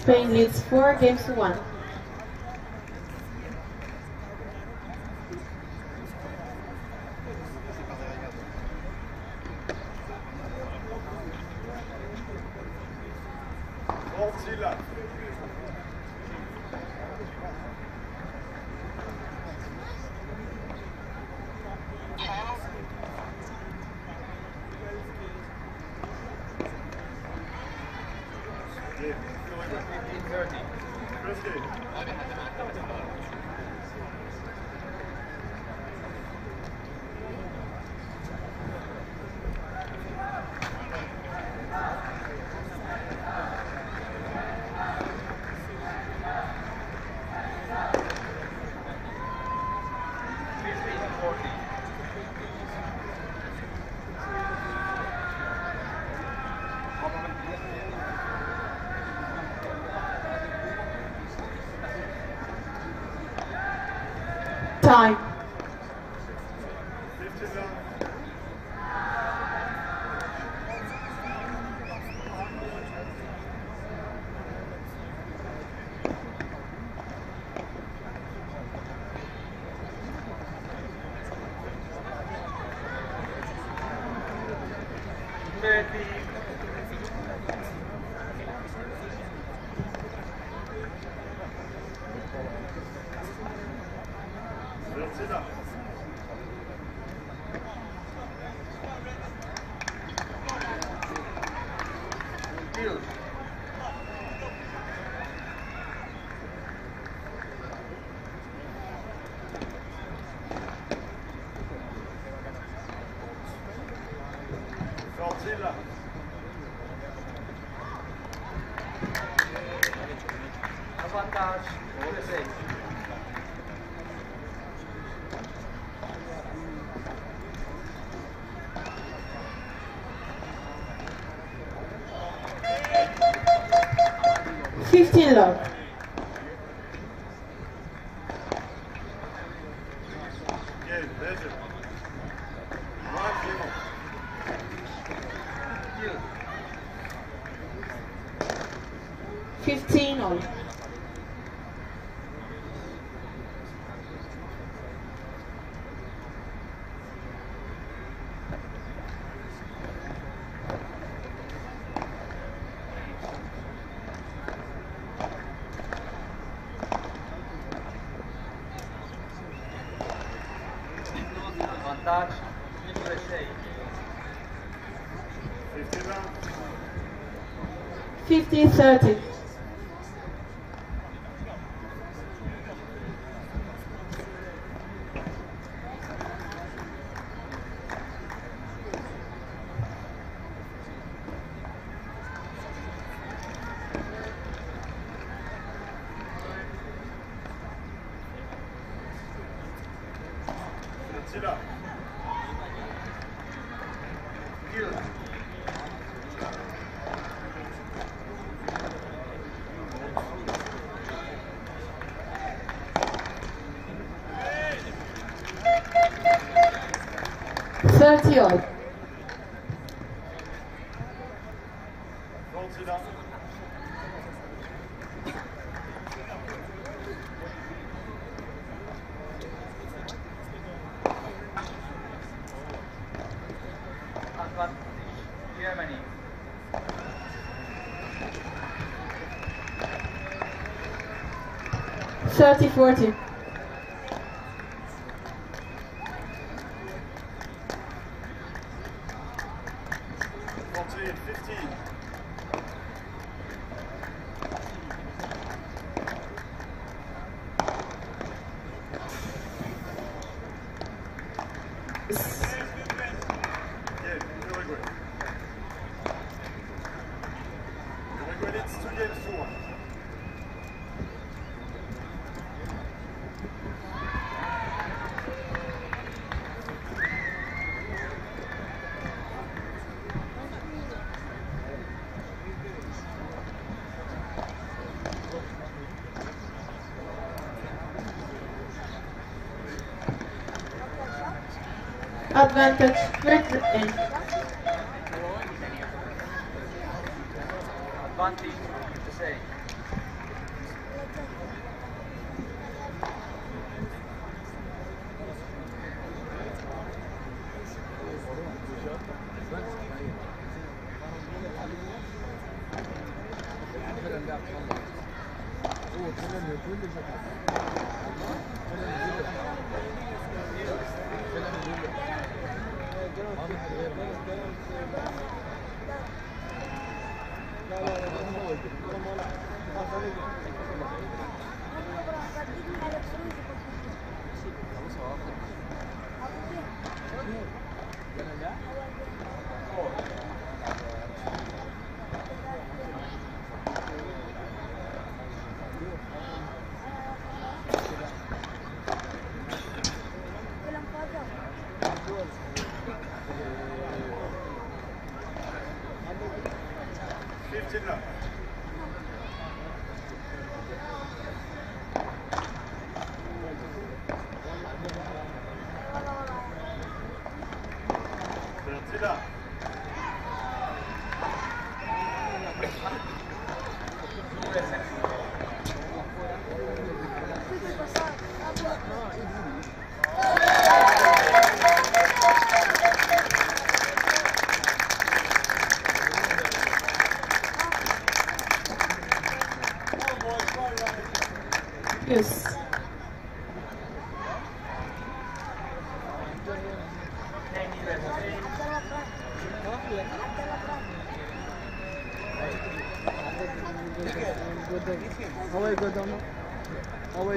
Spain leads four games to one. 50 Advantage, Germany. Thirty forty. Advantage Great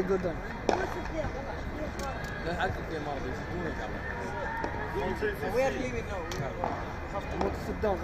very good then. لا حتى في مرضي يسجونك على. We are leaving now. We have to sit down.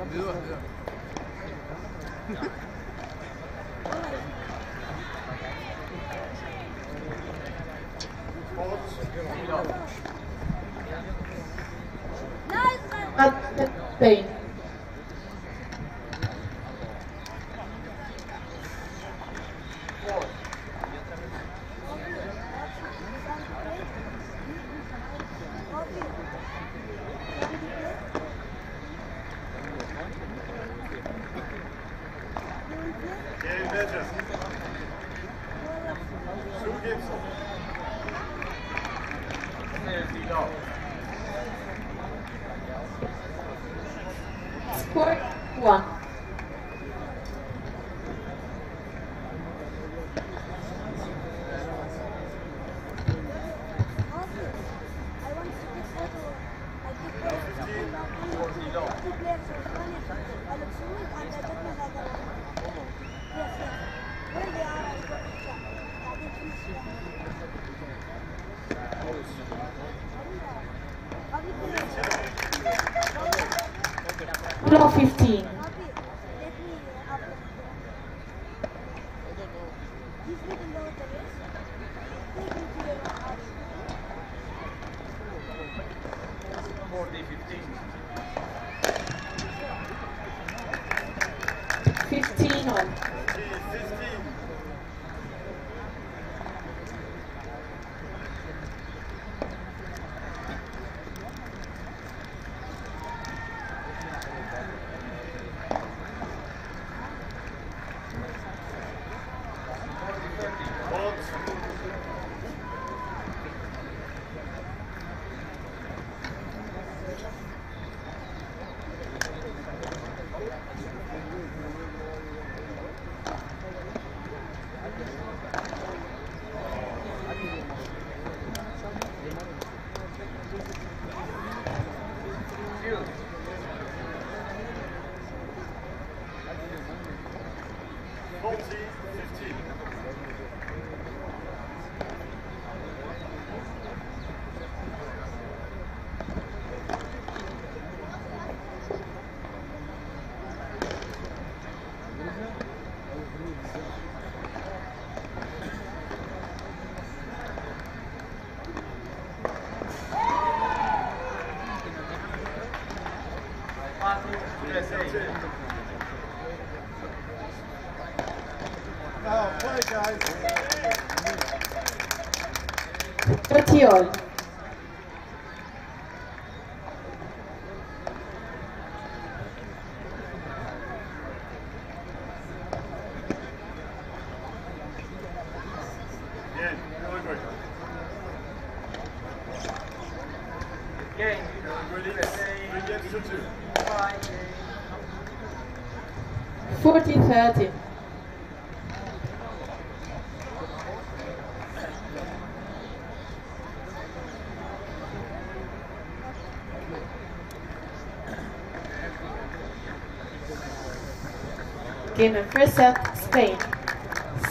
game in Freset, Spain.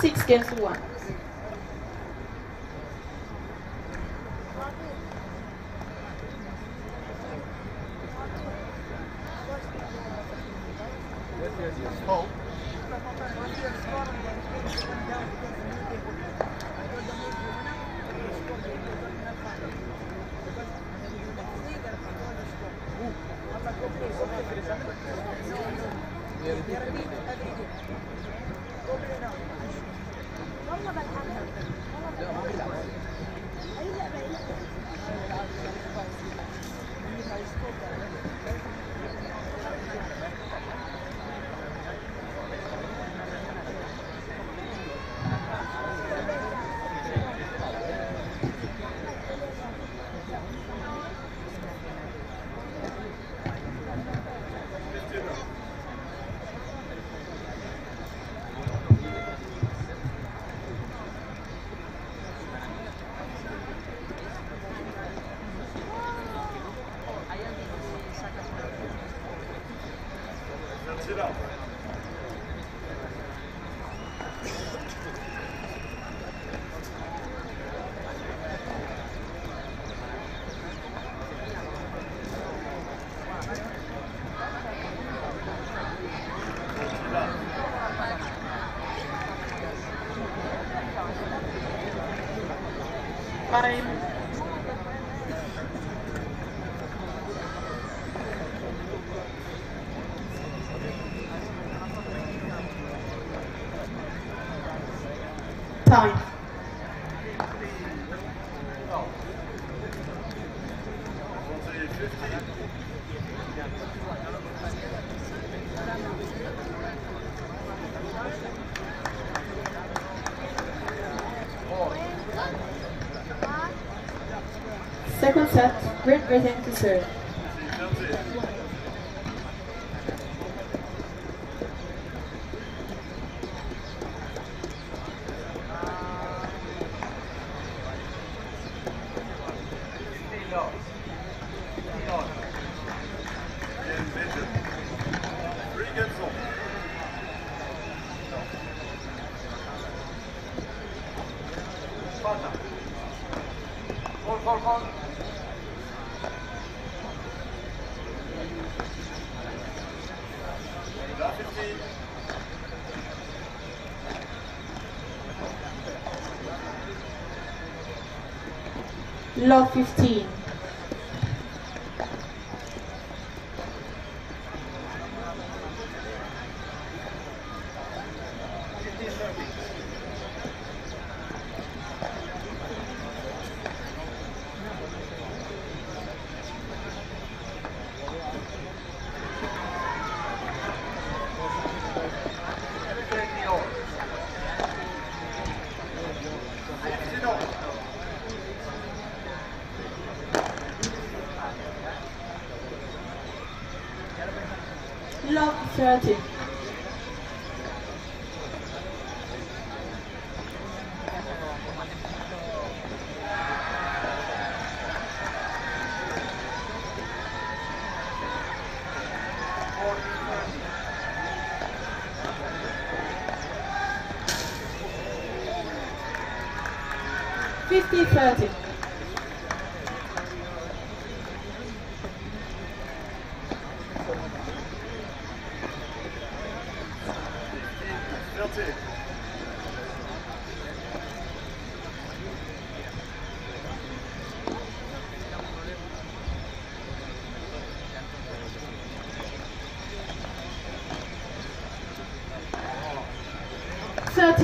Six games to one. Great, thank to serve. Fifteen.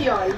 español.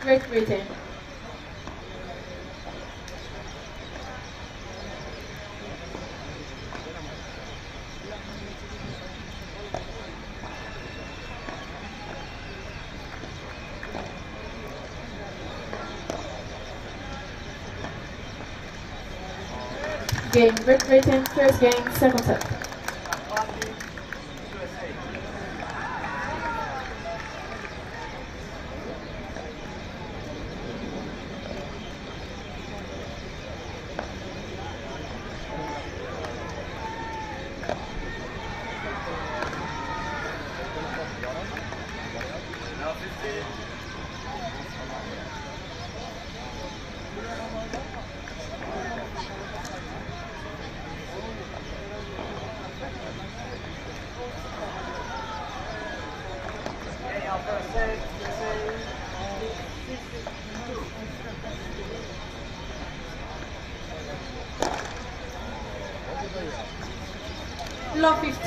Great Britain. Game, Great Britain, first game, second set.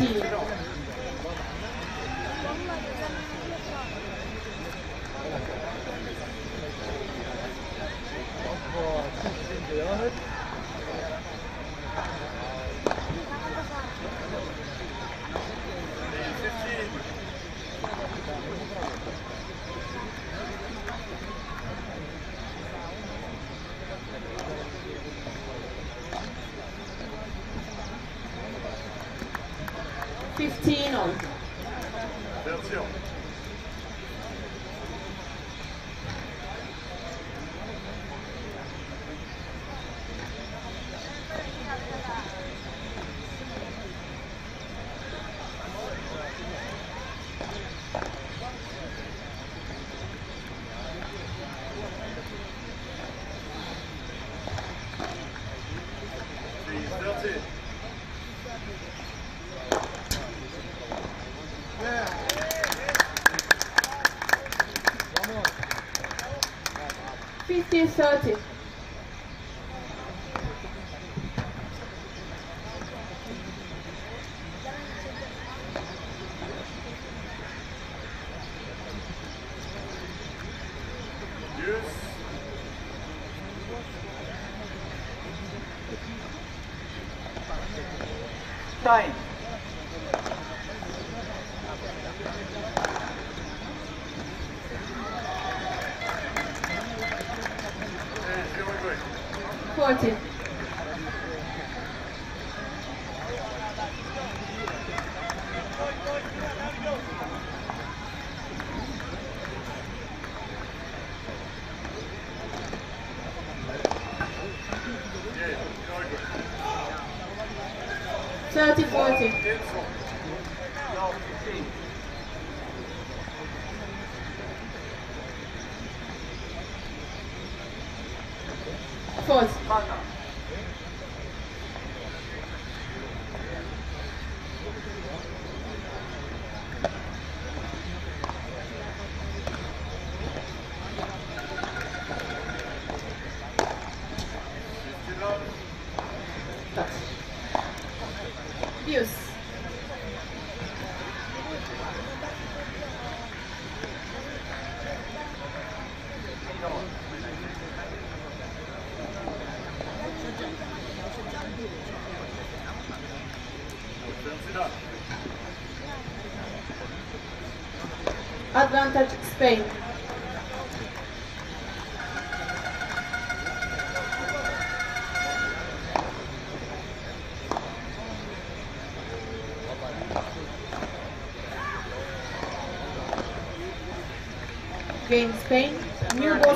see. research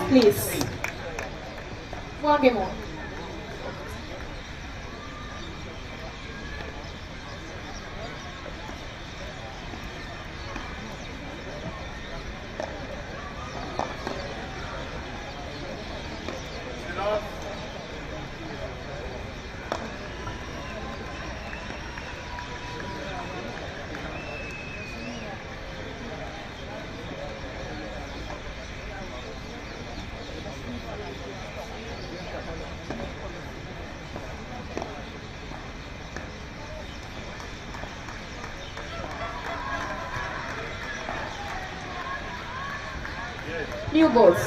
please. Barbosa.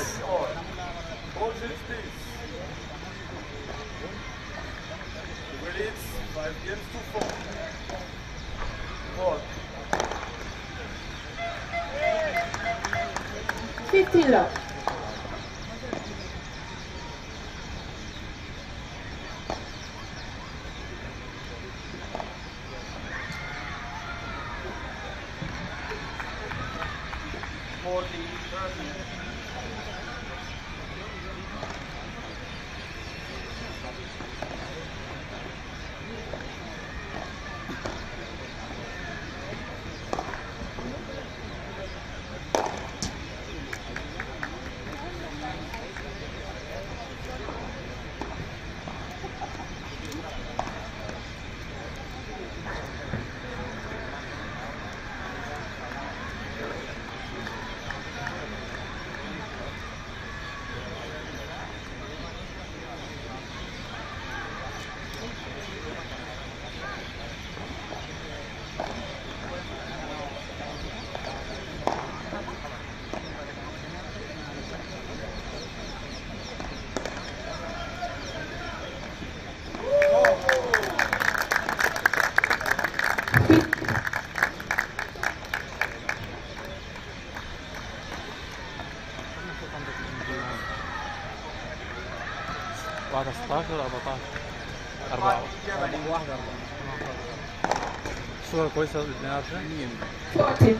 بعد 16 ولا 14 4 41 صورة كويسة للبنات. 100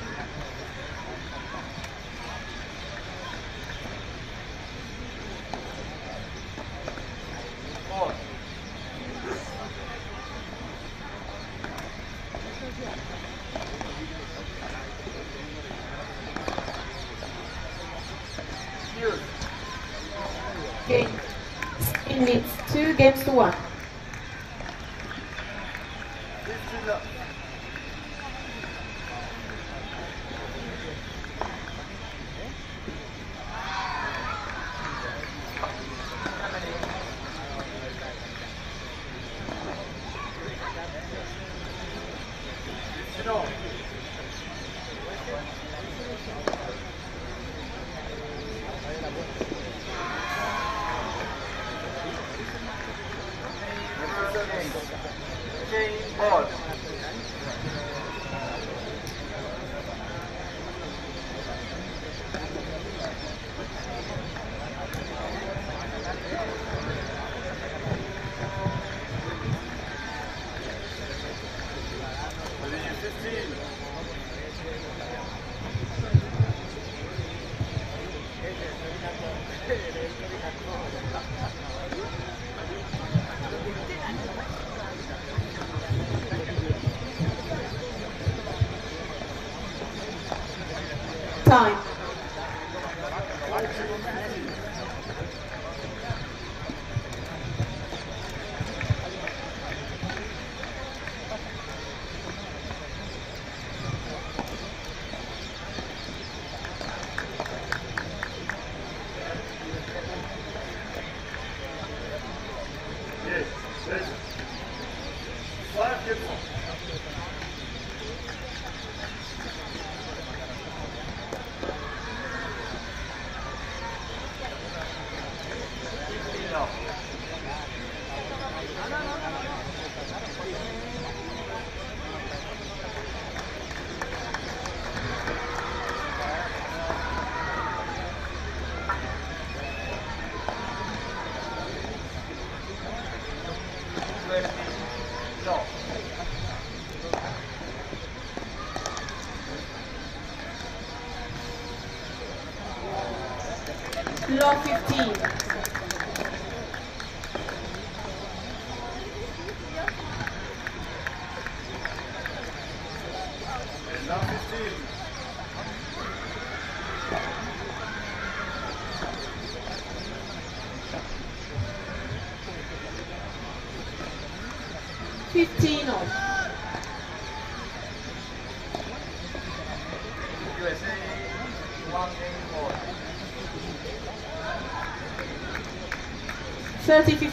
30, 50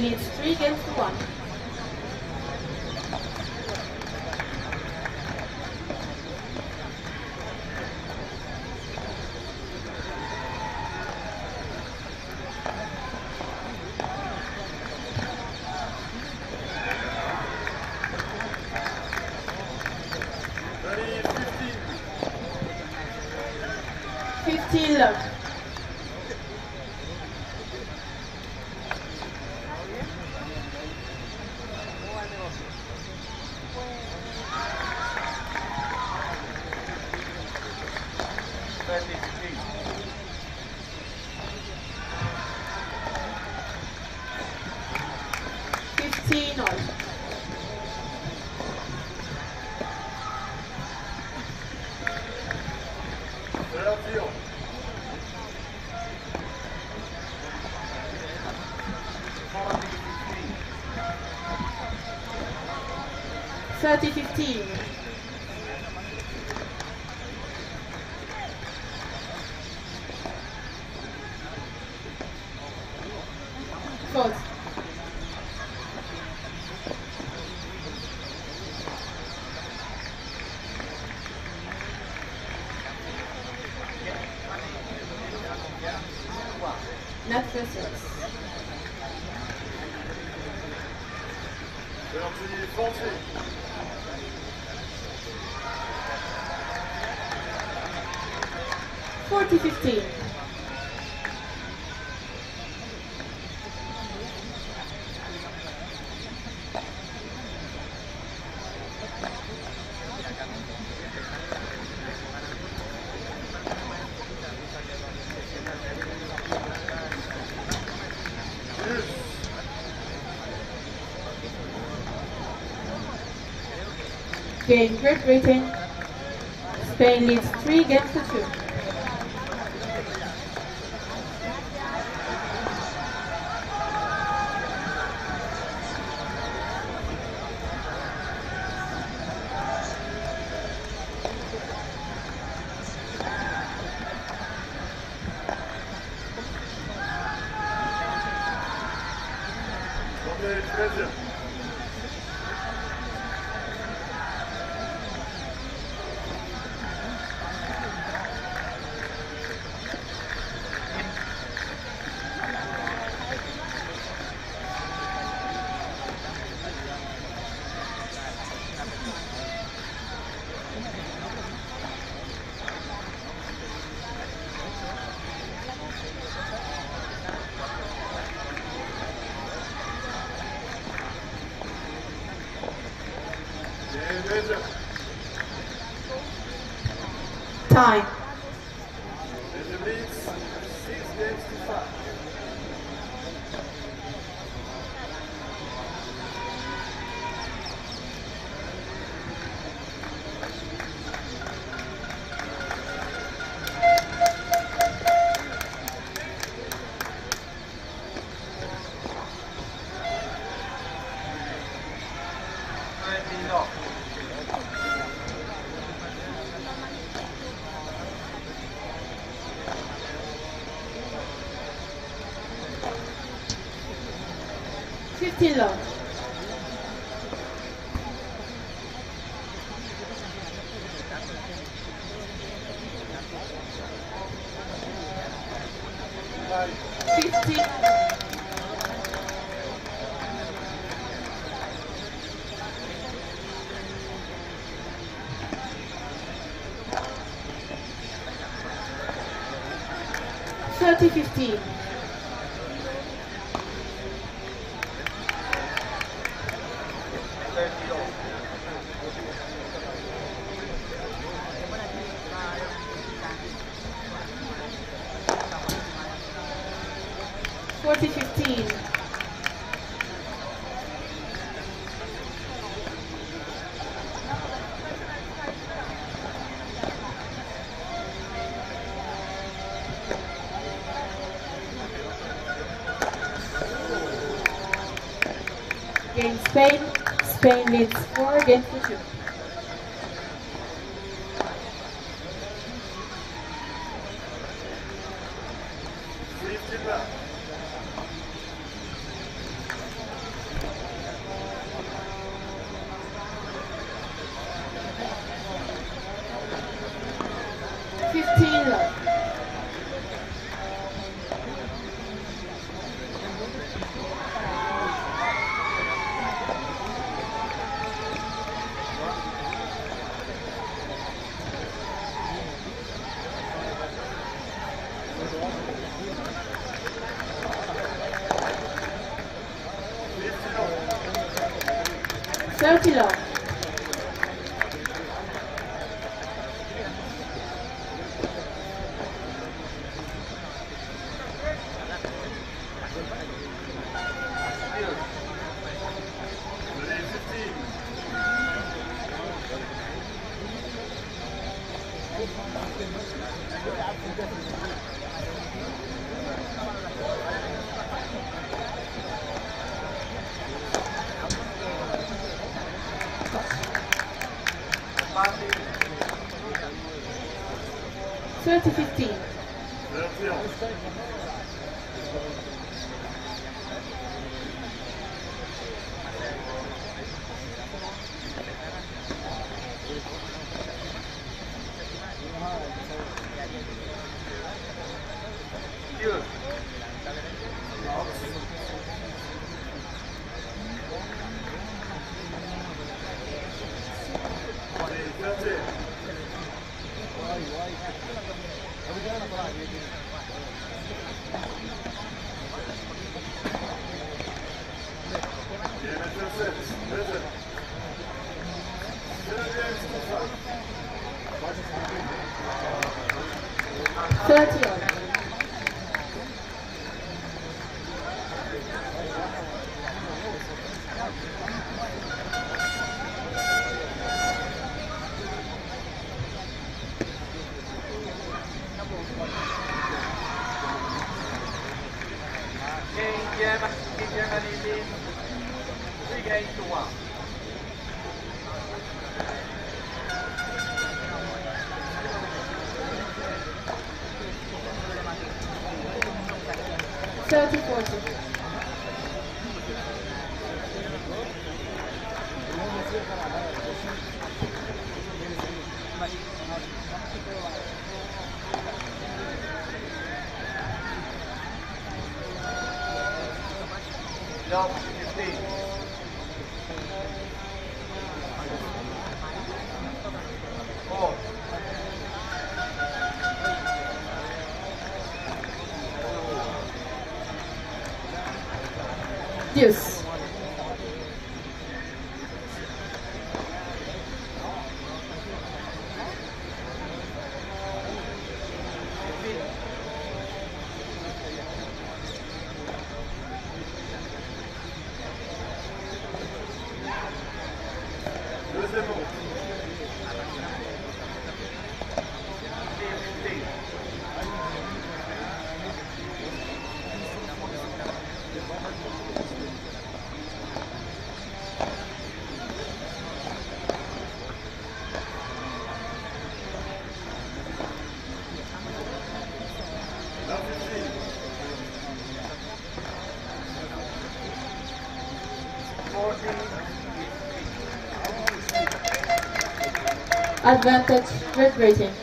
имеется Gracias. Great Britain. Spain leads three games to two. Spain leads four games to Atlantic Recruiting.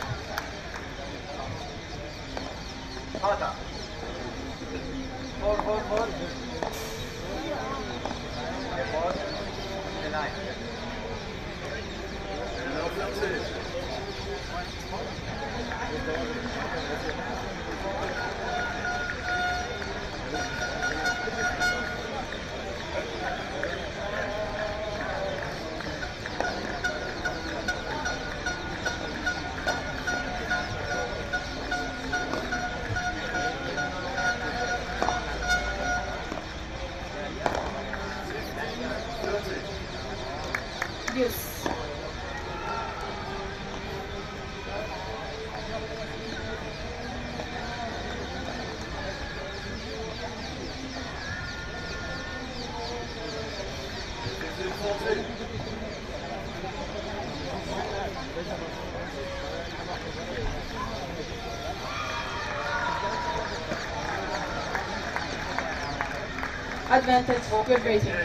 methods for good rating.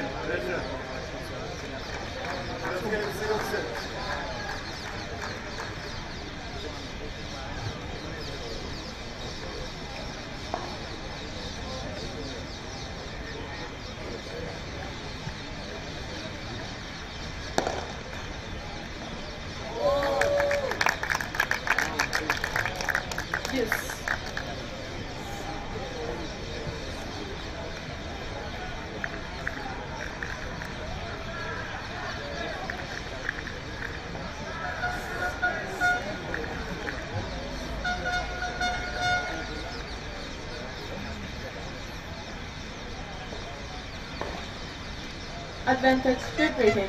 advantage to prevent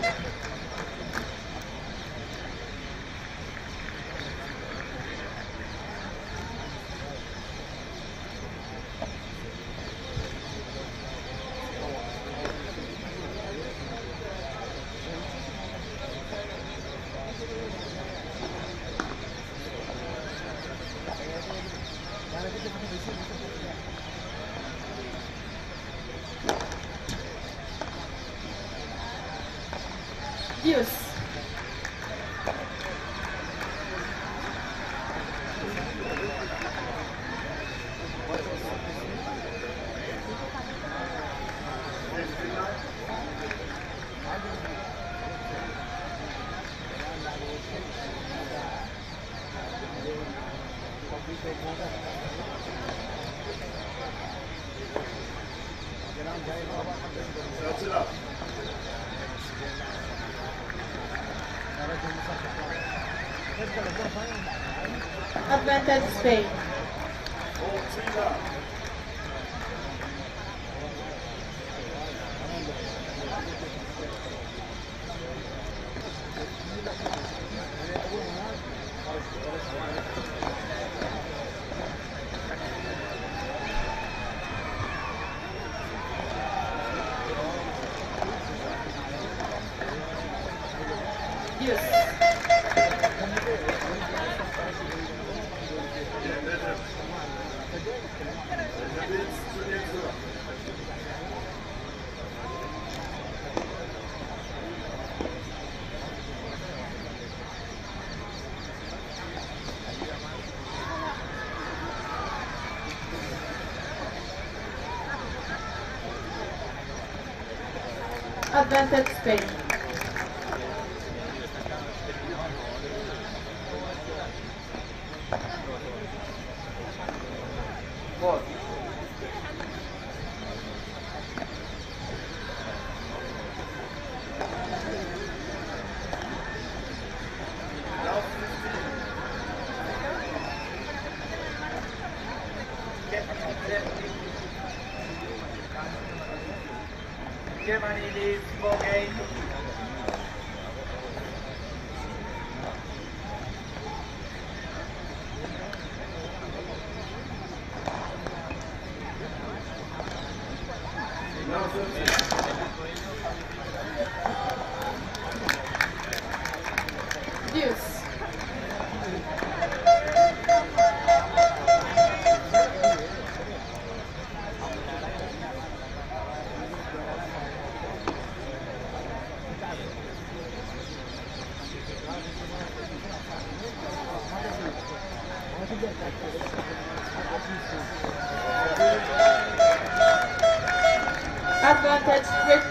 Stadtlandfest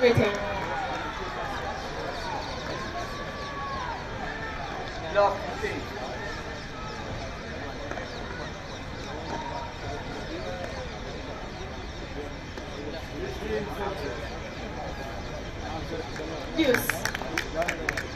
Britain. Lock. Deuce.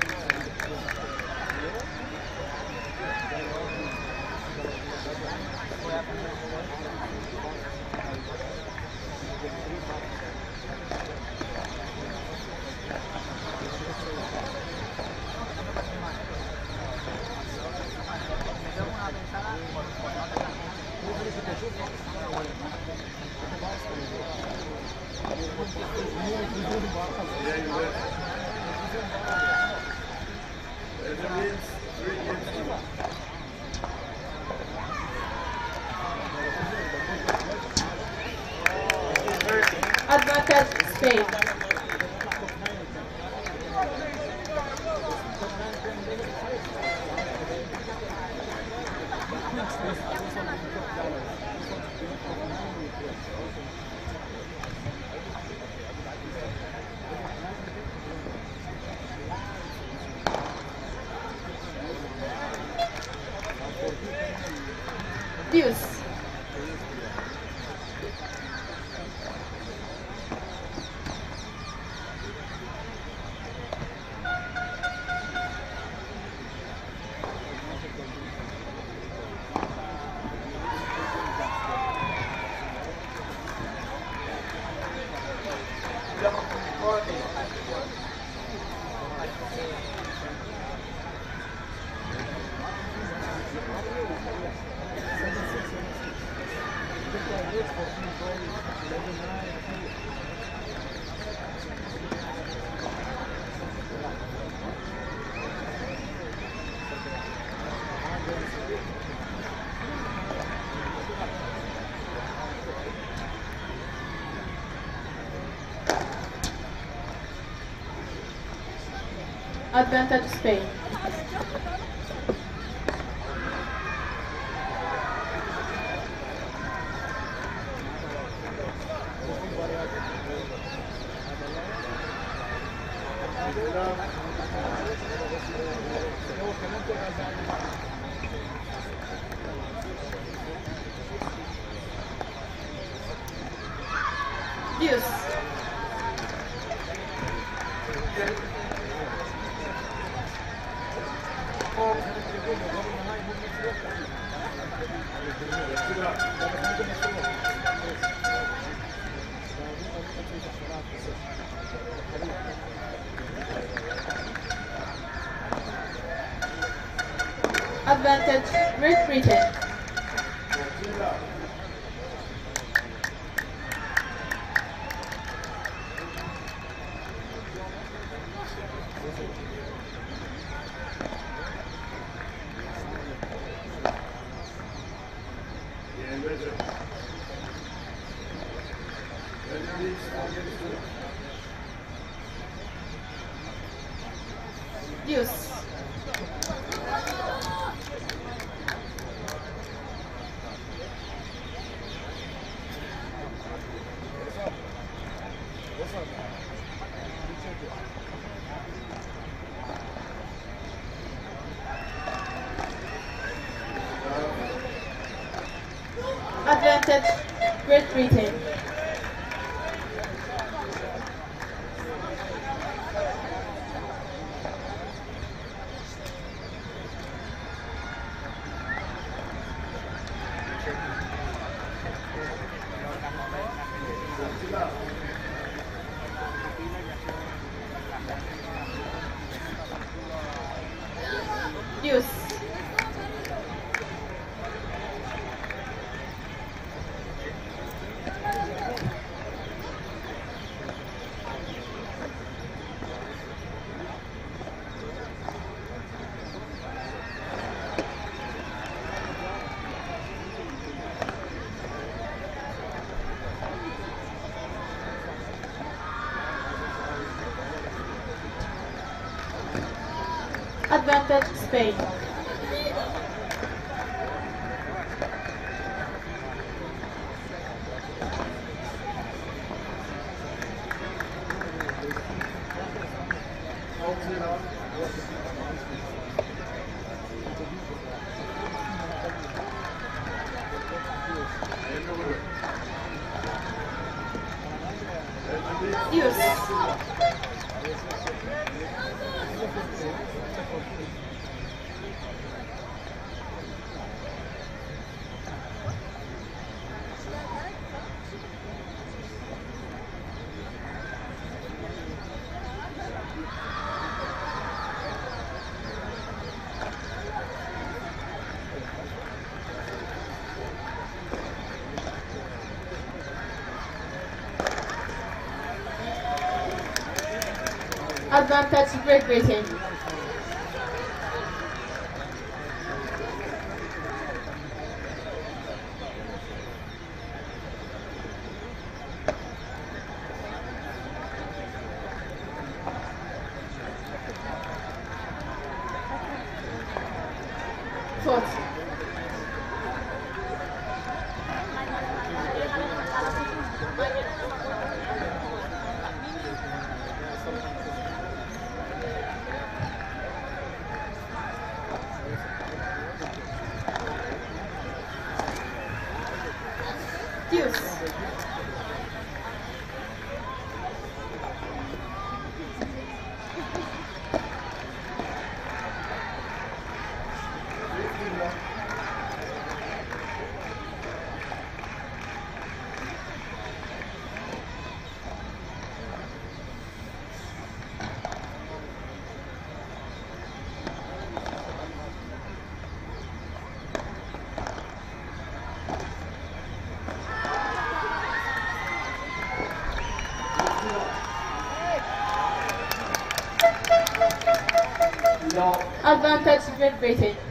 Advantage Spain. Deuce. Advantage Great That's 30 Great Britain. Advantage Great Britain.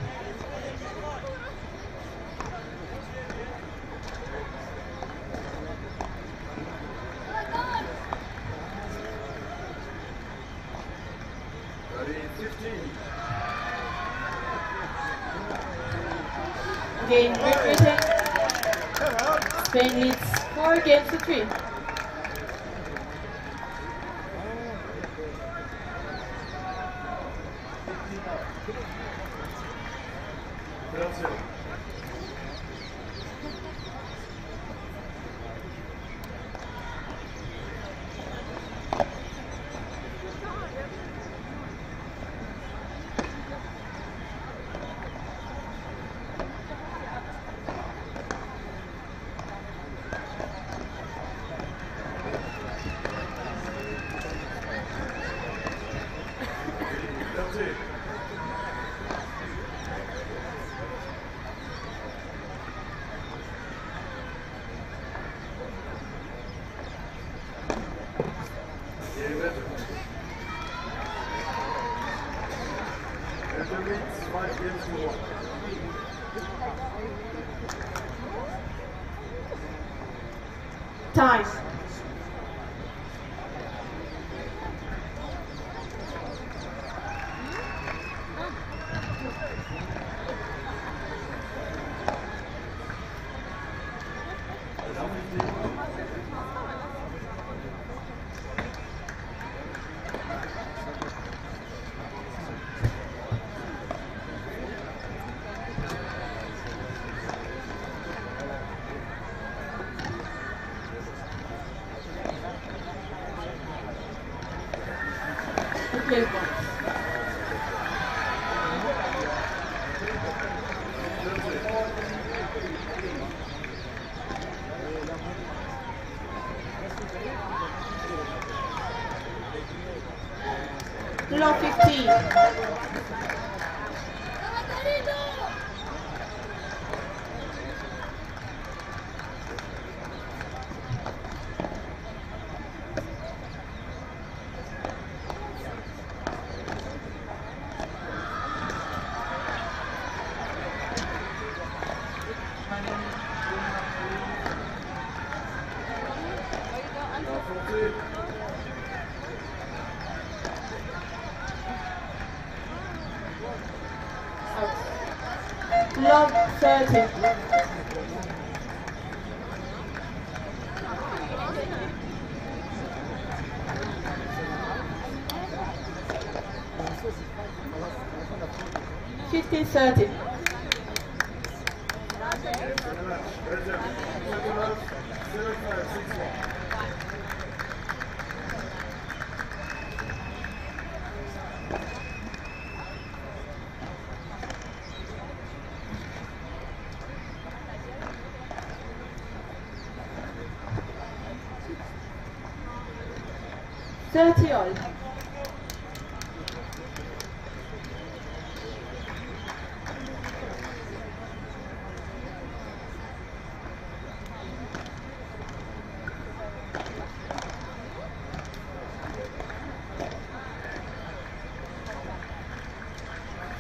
30 all.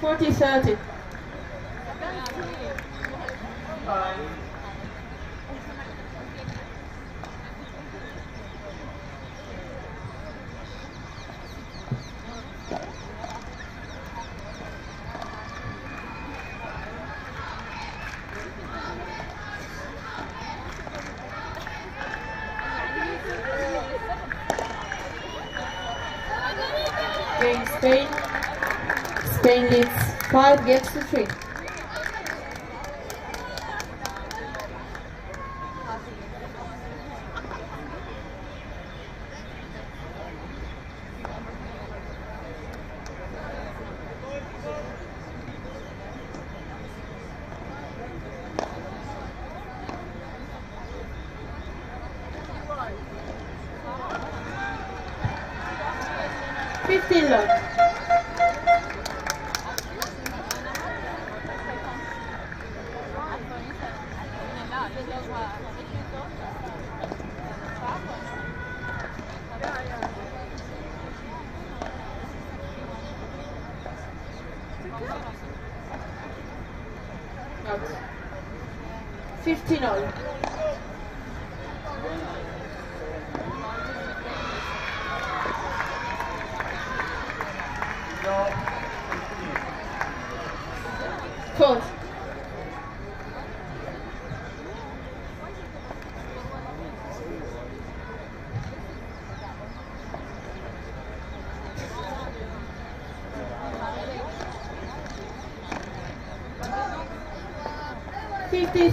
Forty thirty. its five gifts.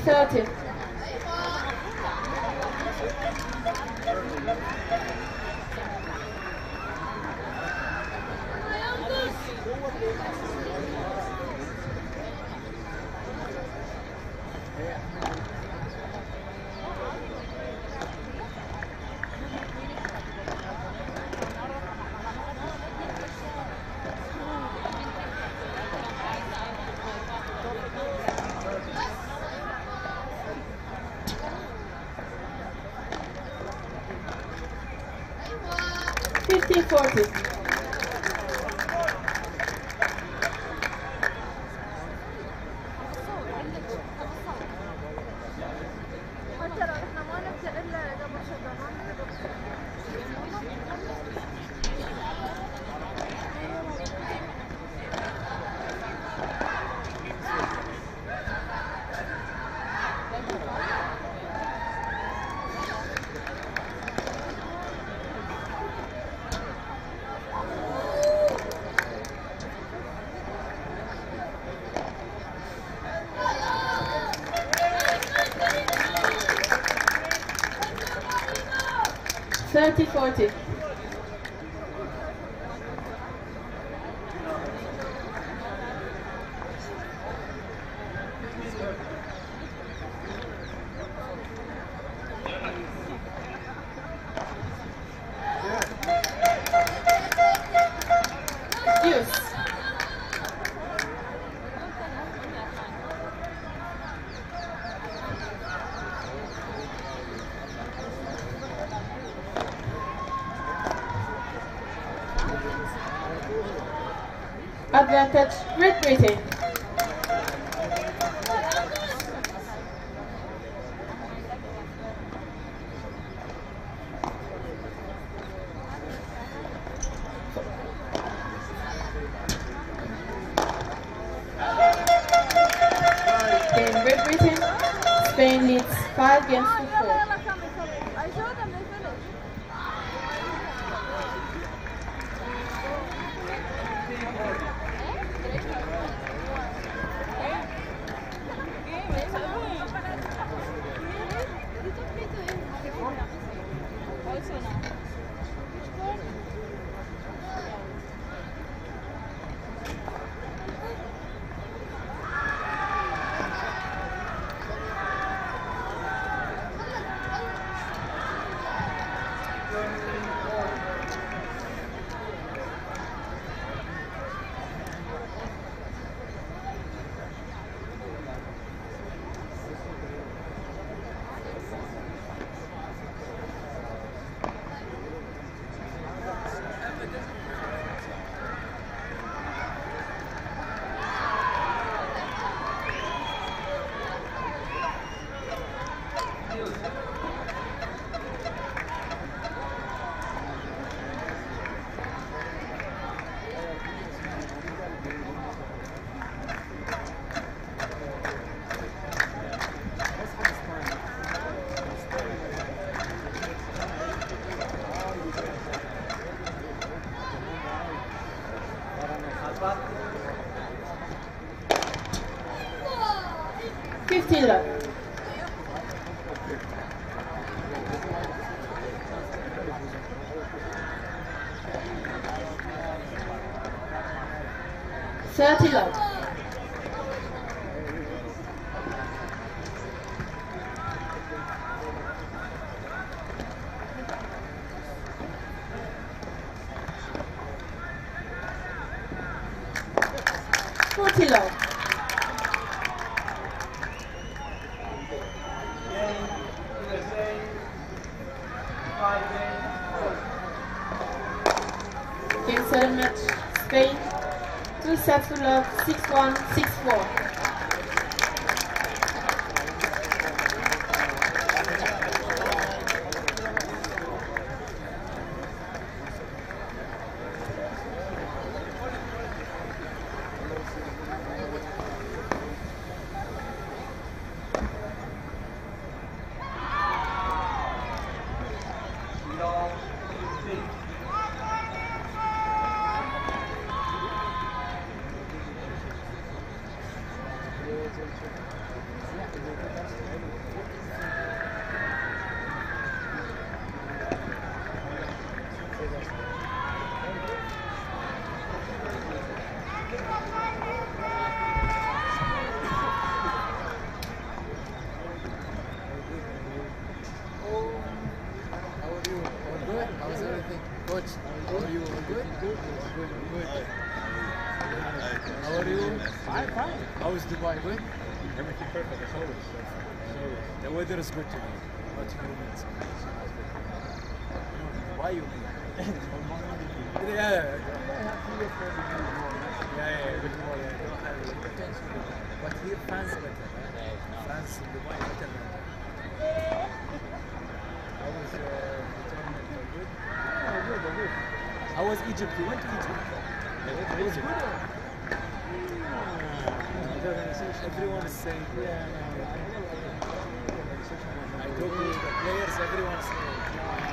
收到。Granted, Great Britain it. But here, France better. France in Dubai better than how was uh, tournament? Good? Oh, good, good. How was Egypt? You went to Egypt? It was good. Everyone is saying, yeah, I talk to the players, everyone is saying,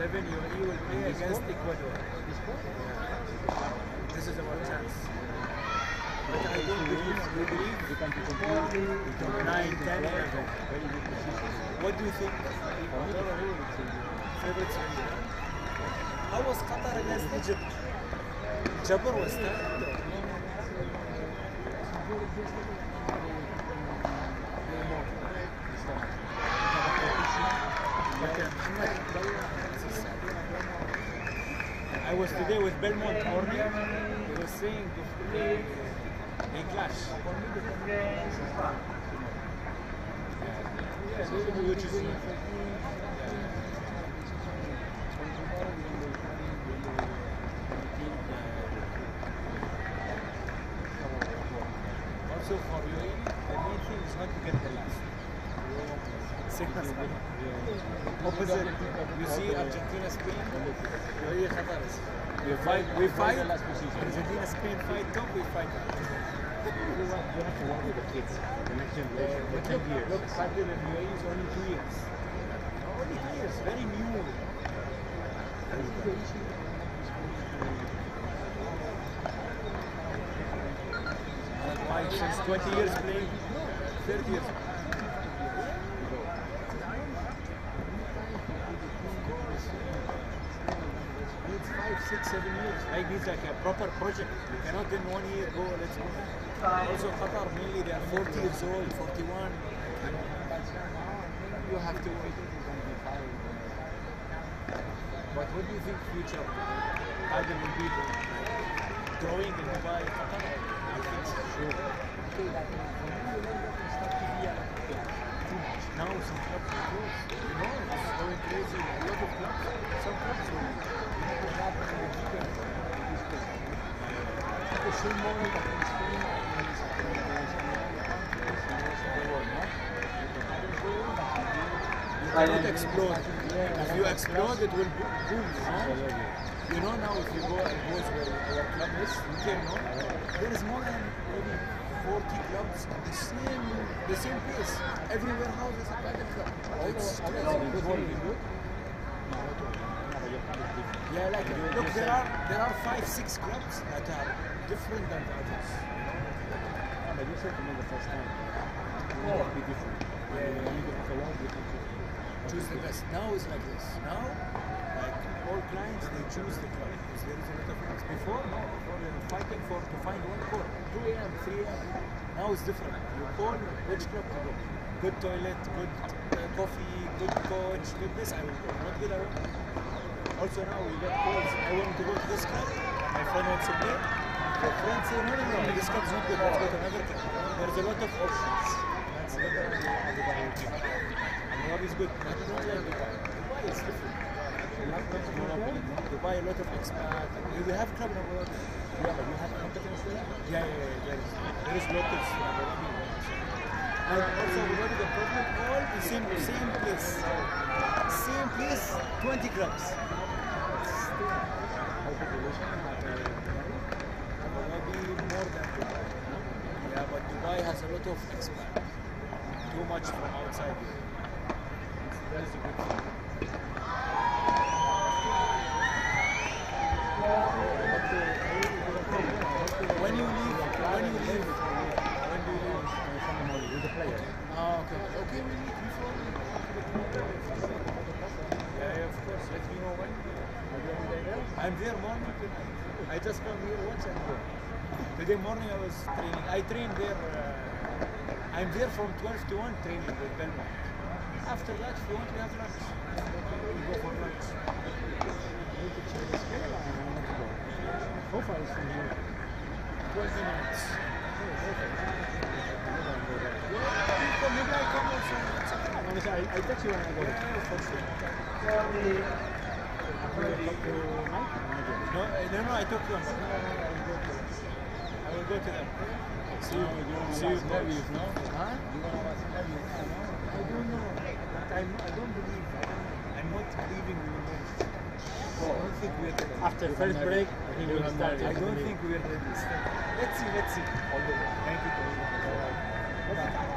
Seven UAE will play against Ecuador. This is our chance. But I don't believe, believe. 9, 10, 11. What do you think? Was Qatar against Egypt? Jabbar was there. I was today with Belmont morning. He was saying they, clash. Which is also for UAE, the main thing is not to get the last. Same as opposite. You see Argentina, Spain, UAE, Qatar. We fight. Argentina, Spain fight top, we fight. You have to work with the kids, the next generation, the 10 look, years. look, Saudi UAE is only two years. Only two years, very new. Since 20 years playing, 30 years. Needs five, six, seven years. Like it's like a proper project. You cannot in one year go, let's go. Also Qatar mainly they are 40 years old, 41. You have to wait. But what do you think future either will be growing in Dubai, Qatar? I think so. Sure. close. You it's going crazy. A lot of clubs, some clubs will, you know, what happened in the weekend. The same moment that in Spain, when it's happening against American countries, and also the world, no? You explode. If you explode, it will bo- boom, know? You know now if you go and goes where our club is, you can know, there is more than maybe 40 clubs, the same, the same place. Every warehouse is a padel club. It's crazy. Yeah, like look, there are there are five, six clubs that are different than the others. Yeah, but you said to me the first time, it will be different. Yeah, you need have a lot of different Choose the best. Now it's like this. Now, like all clients, they choose the club because there is a lot of clubs. Before, no, before they were fighting for to find one call. 2 a.m., 3 a.m. Now it's different. You call which club to go. Good toilet, good uh, coffee, good coach, good this. I will go. Not good, I will. Also now we get calls. I want to go to this club. My friend wants to play. Your friend say, no, no, this not good. Let's go to another club. There's a lot of options. That's better than the Dubai team. And what is good? Not Dubai. Is different. You have lots of. Dubai, a lot of expat. We have club Abu Yeah, but you have competence there? Yeah, yeah, yeah. There is, there is in And also Abu Dhabi, the problem, all the same, same place. Same place, 20 clubs. Abu More than Dubai. Yeah, but Dubai has a lot of expat. Too much from outside. That is a good thing. When you leave, when you leave, when do you leave? Sunday morning with the players. Oh, okay. Okay, we meet before. Yeah, yeah, of course. Let me know when. I'm there morning. I just come here once and go. Today morning I was training. I train there. Uh, I'm there from 12 to 1 training with Belmont. After that, if you want, we have lunch. We go for lunch. You. How far is from here? 20 minutes. You maybe I come text you when I go. Yeah, for sure. You No, no, no, I talked to them. but no, no, I will go to them. I will go to them. See you, see you, no? Huh? You want to watch interviews? I don't know. But I'm, I don't believe. I'm not believing we will win. I don't think we're ready. After the first break, I think we'll start. I don't think we're ready. Let's see, let's see. All the way. Thank you. Bye-bye.